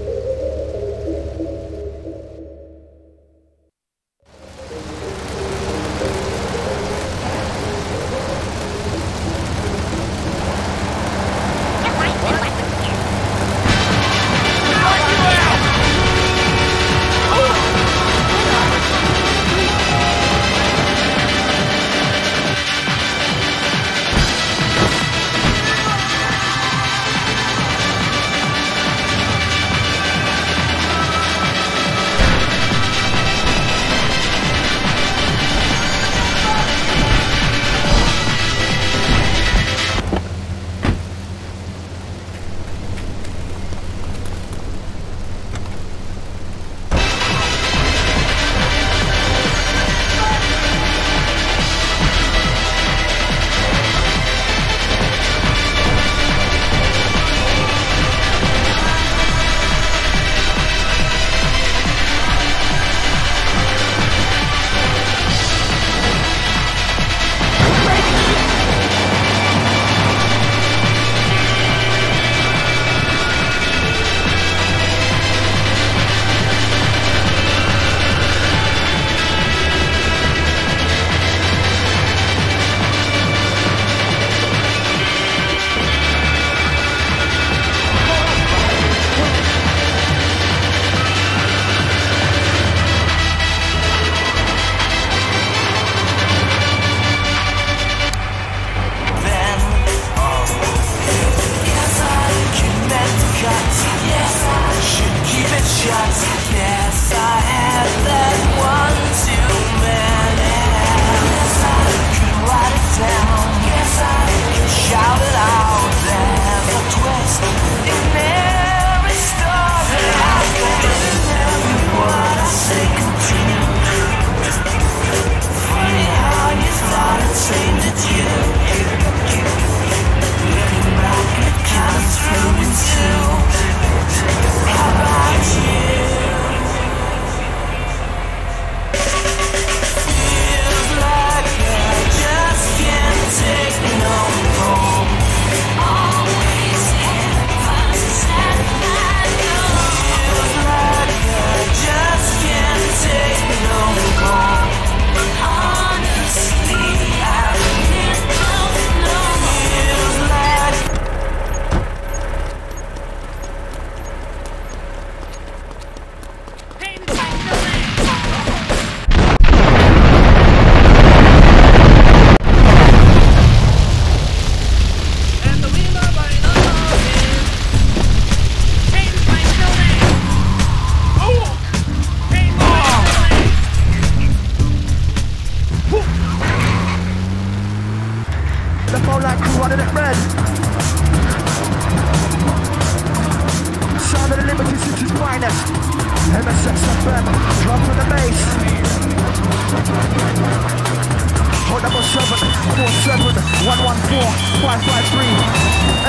Five five three.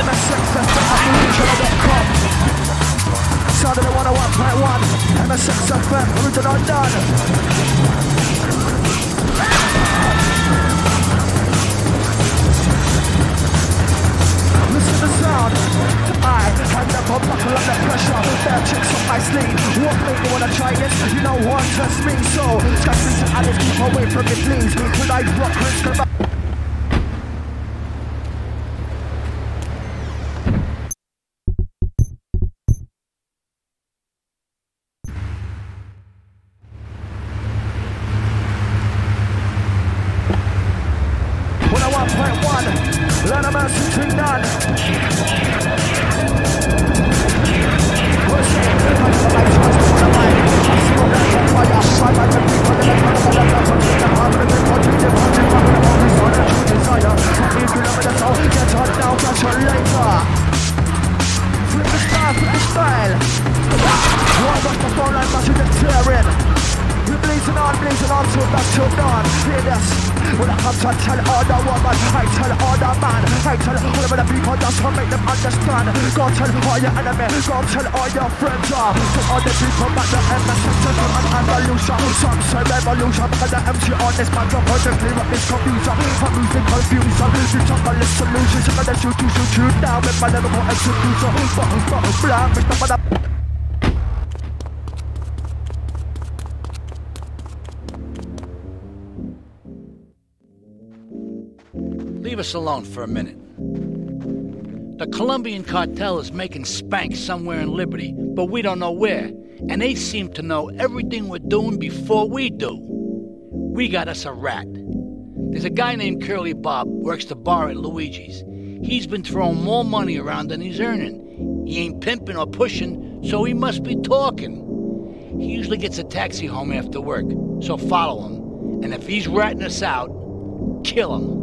MSX FM, channel.com. Sound of the 101.1, MSX FM, original done. Listen to the sound. I never buckle under pressure. Bad chicks on my sleeve. What made wanna try this? You know what? Trust me. So, scratch me to Alice, keep away from me, please. When I rock, risk alone for a minute. The Colombian cartel is making spank somewhere in Liberty, but we don't know where. And they seem to know everything we're doing before we do. We got us a rat. There's a guy named Curly Bob, works the bar at Luigi's. He's been throwing more money around than he's earning. He ain't pimping or pushing, so he must be talking. He usually gets a taxi home after work, so follow him. And if he's ratting us out, kill him.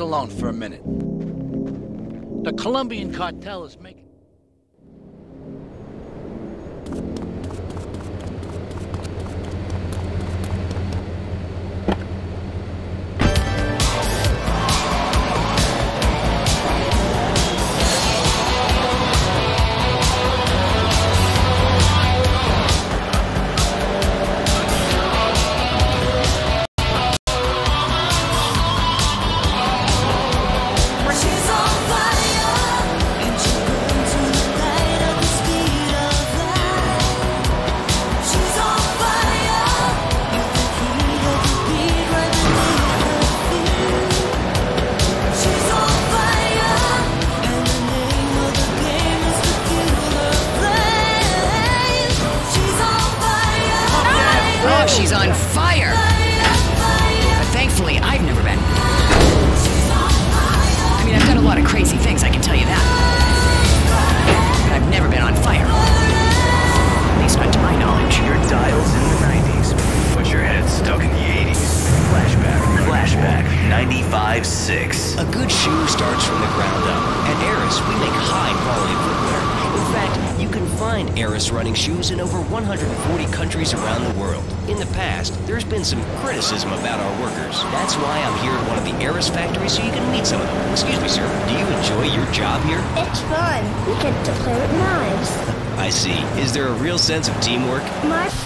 Alone for a minute. The Colombian cartel is making.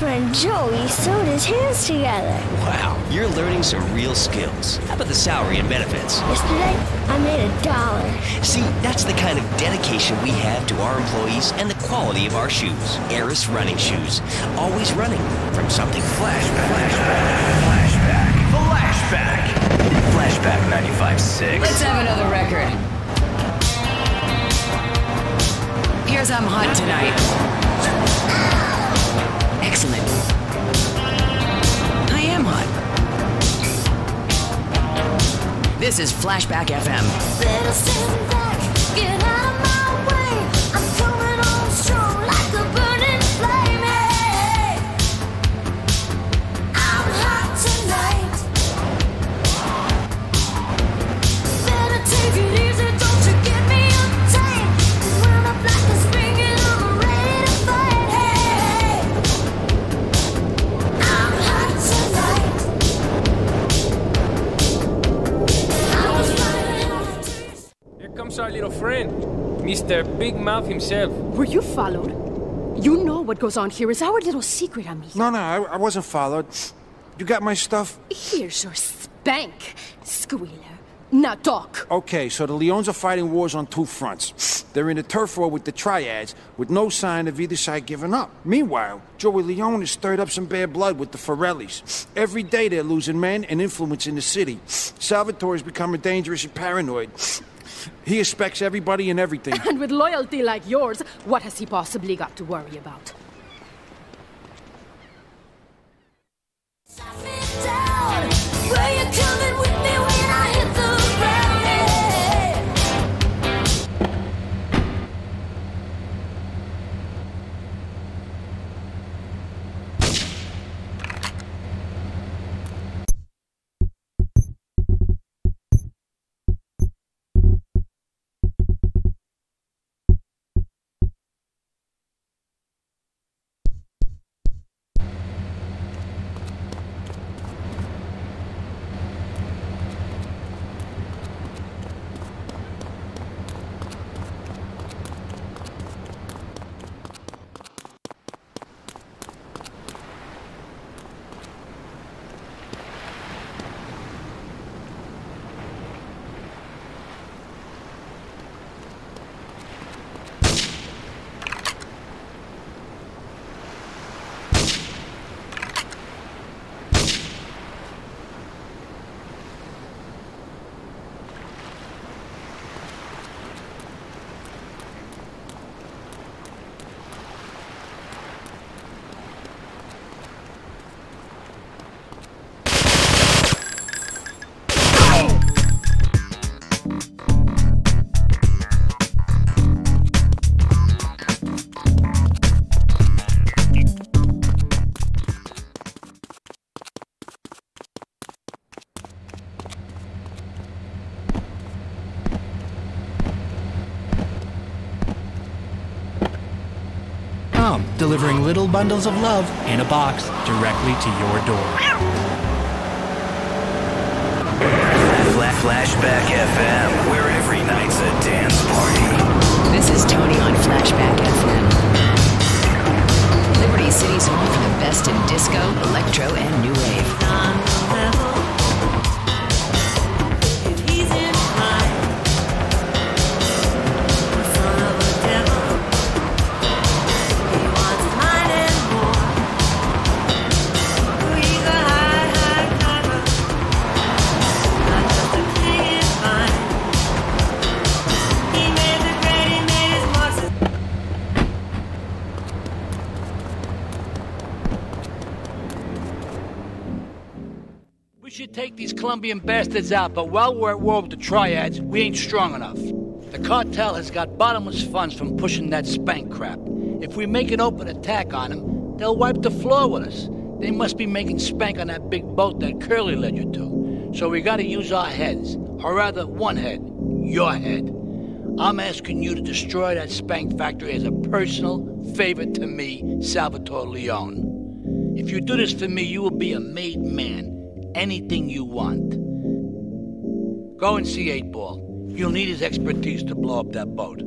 Friend Joey sewed his hands together. Wow, you're learning some real skills. How about the salary and benefits? Yesterday, I made a dollar. See, that's the kind of dedication we have to our employees and the quality of our shoes. Eris running shoes. Always running from something flashback. Flashback. Flashback. Flashback Flashback 95.6. Let's have another record. Here's I'm hot tonight. This is Flashback FM. Mr. Big Mouth himself. Were you followed? You know what goes on here is our little secret, amigo. No, no, I, I wasn't followed. You got my stuff? Here's your spank, squealer. Now talk. Okay, so the Leones are fighting wars on two fronts. They're in a turf war with the Triads, with no sign of either side giving up. Meanwhile, Joey Leone has stirred up some bad blood with the Forellis. Every day they're losing men and influence in the city. Salvatore's becoming dangerous and paranoid. He expects everybody and everything. And with loyalty like yours, what has he possibly got to worry about? Delivering little bundles of love in a box directly to your door. Flashback FM, where every night's a dance party. This is Tony on Flashback FM. Liberty City's home for the best in disco, electro, and new Colombian bastards out, but while we're at war with the triads, we ain't strong enough. The cartel has got bottomless funds from pushing that spank crap. If we make an open attack on them, they'll wipe the floor with us. They must be making spank on that big boat that Curly led you to. So we gotta use our heads, or rather, one head, your head. I'm asking you to destroy that spank factory as a personal favor to me, Salvatore Leone. If you do this for me, you will be a made man. Anything you want. Go and see 8 Ball. You'll need his expertise to blow up that boat.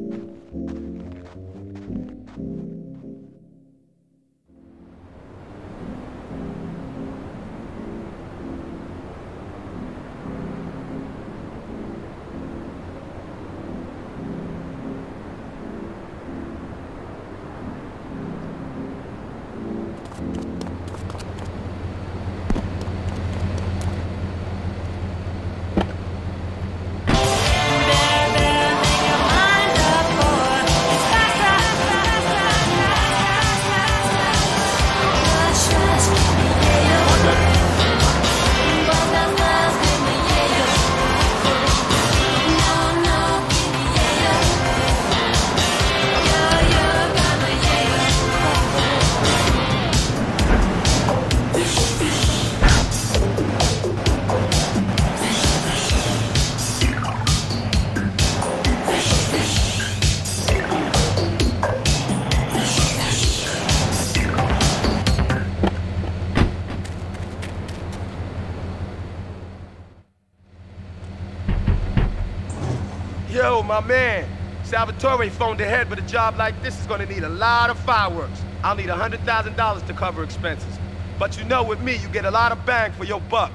Salvatore phoned ahead, but a job like this is gonna need a lot of fireworks. I'll need $100,000 to cover expenses. But you know, with me, you get a lot of bang for your buck.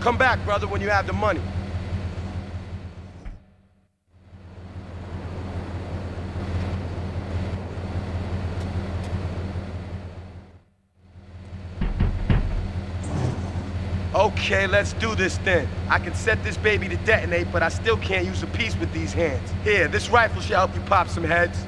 Come back, brother, when you have the money. Okay, let's do this then. I can set this baby to detonate, but I still can't use a piece with these hands. Here, this rifle should help you pop some heads.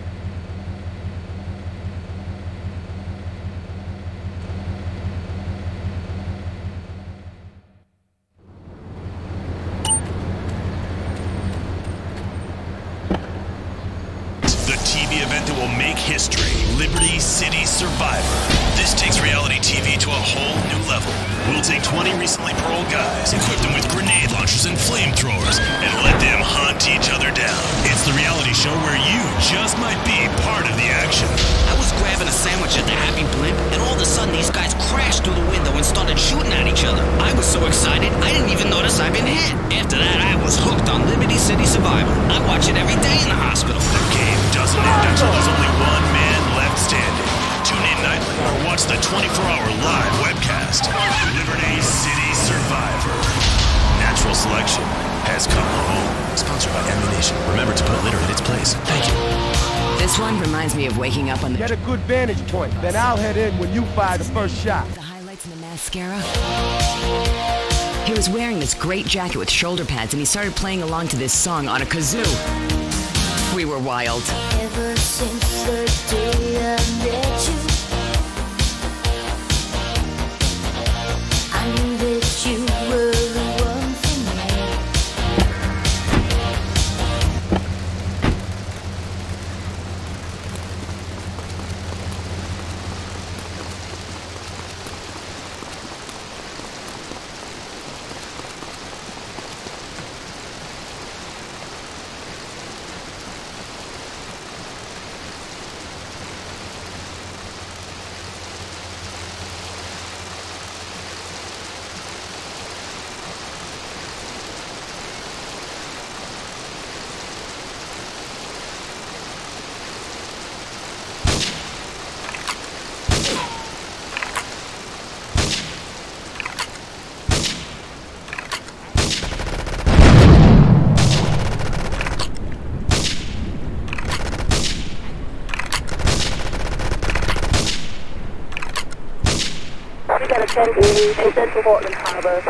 Jacket with shoulder pads and he started playing along to this song on a kazoo. We were wild. 1080 to Central Portland Harbor.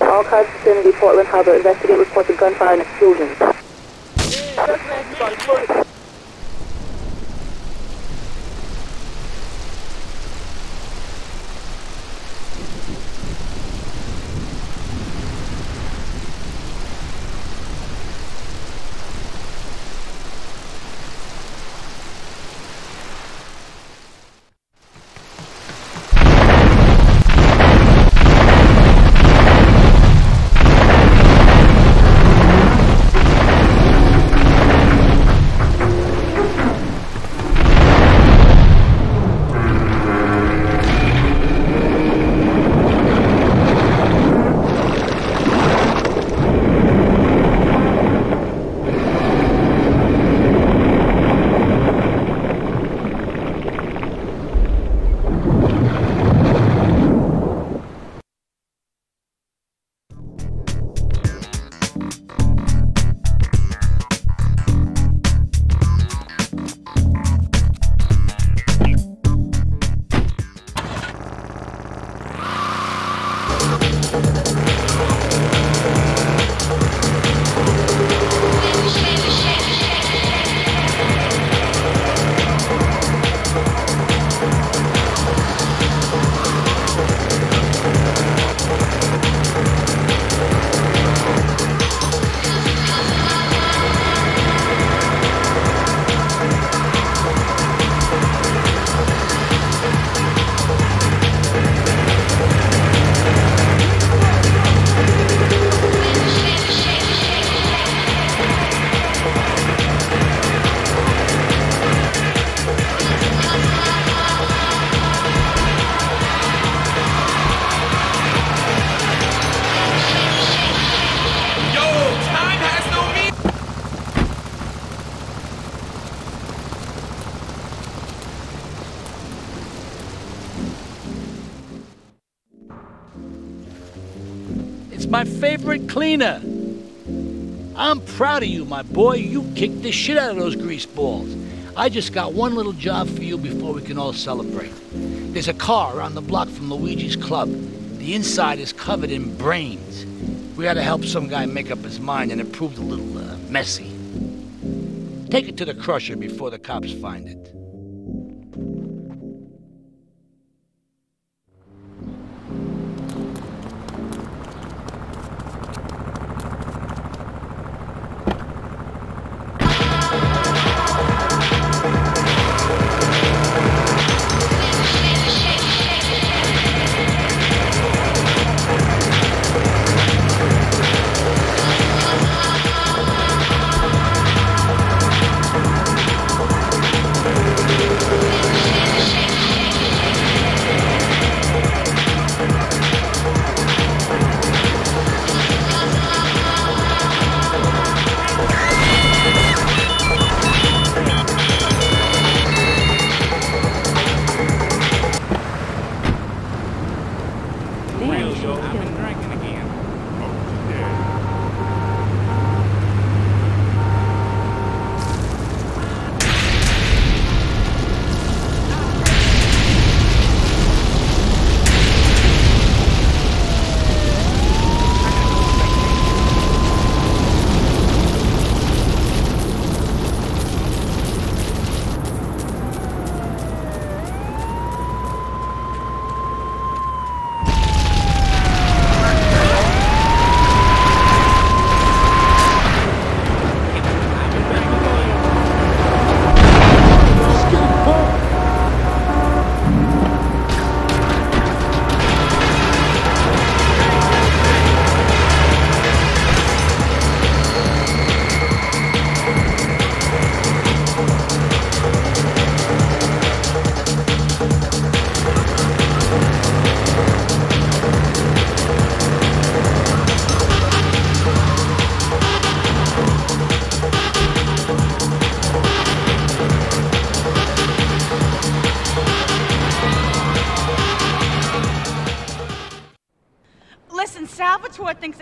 All cars vicinity Portland Harbor. Investigate reports of gunfire and explosions. Cleaner. I'm proud of you, my boy. You kicked the shit out of those grease balls. I just got one little job for you before we can all celebrate. There's a car around the block from Luigi's Club. The inside is covered in brains. We to help some guy make up his mind, and it proved a little uh, messy. Take it to the crusher before the cops find it.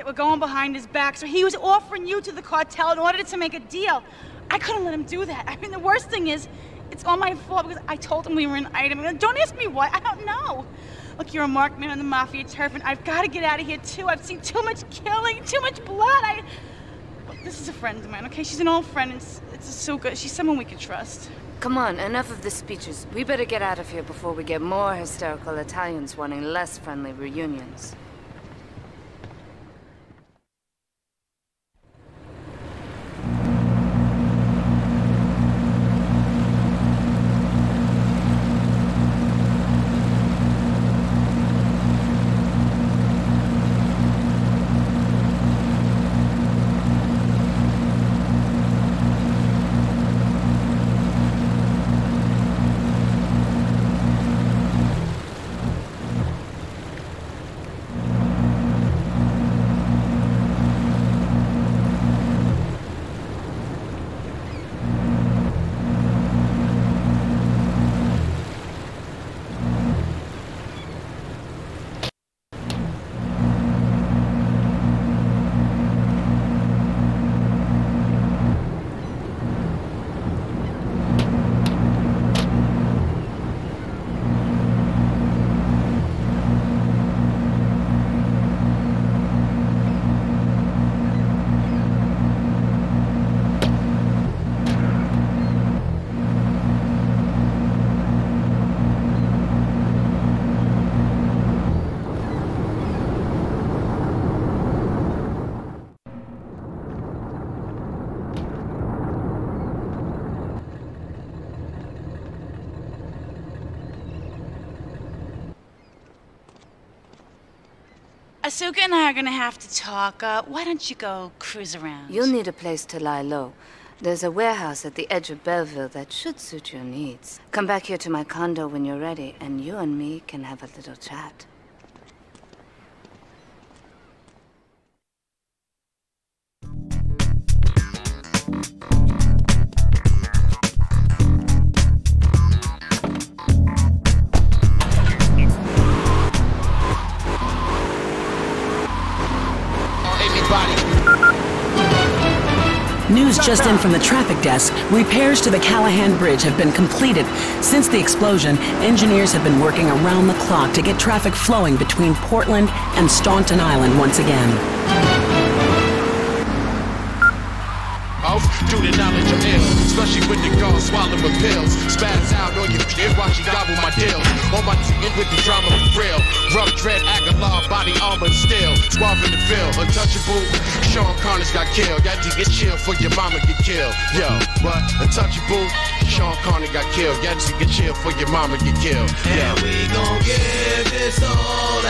That we're going behind his back, so he was offering you to the cartel in order to make a deal. I couldn't let him do that. I mean, the worst thing is, it's all my fault because I told him we were an item. Don't ask me why. I don't know. Look, you're a marked man on the mafia turf, and I've got to get out of here too. I've seen too much killing, too much blood. I. Look, this is a friend of mine, okay? She's an old friend. It's it's so good. She's someone we can trust. Come on, enough of the speeches. We better get out of here before we get more hysterical Italians wanting less friendly reunions. And I are gonna have to talk. Uh, why don't you go cruise around? You'll need a place to lie low. There's a warehouse at the edge of Belleville that should suit your needs. Come back here to my condo when you're ready, and you and me can have a little chat. News just in from the traffic desk. Repairs to the Callahan Bridge have been completed. Since the explosion, engineers have been working around the clock to get traffic flowing between Portland and Staunton Island once again. Off due to knowledge of ill. Especially when the guards swallow my pills. Spaz out on your kid while she gobble my deals. On my ticket with the drama for real. Rough dread, Aguilar, body armor steel. Suave in the field, untouchable. Sean Connery's got killed. Y'all to get chill for your mama get killed. Yo, what? Untouchable. Sean Connery got killed. Y'all to get chill for your mama get killed. And we gon' give this all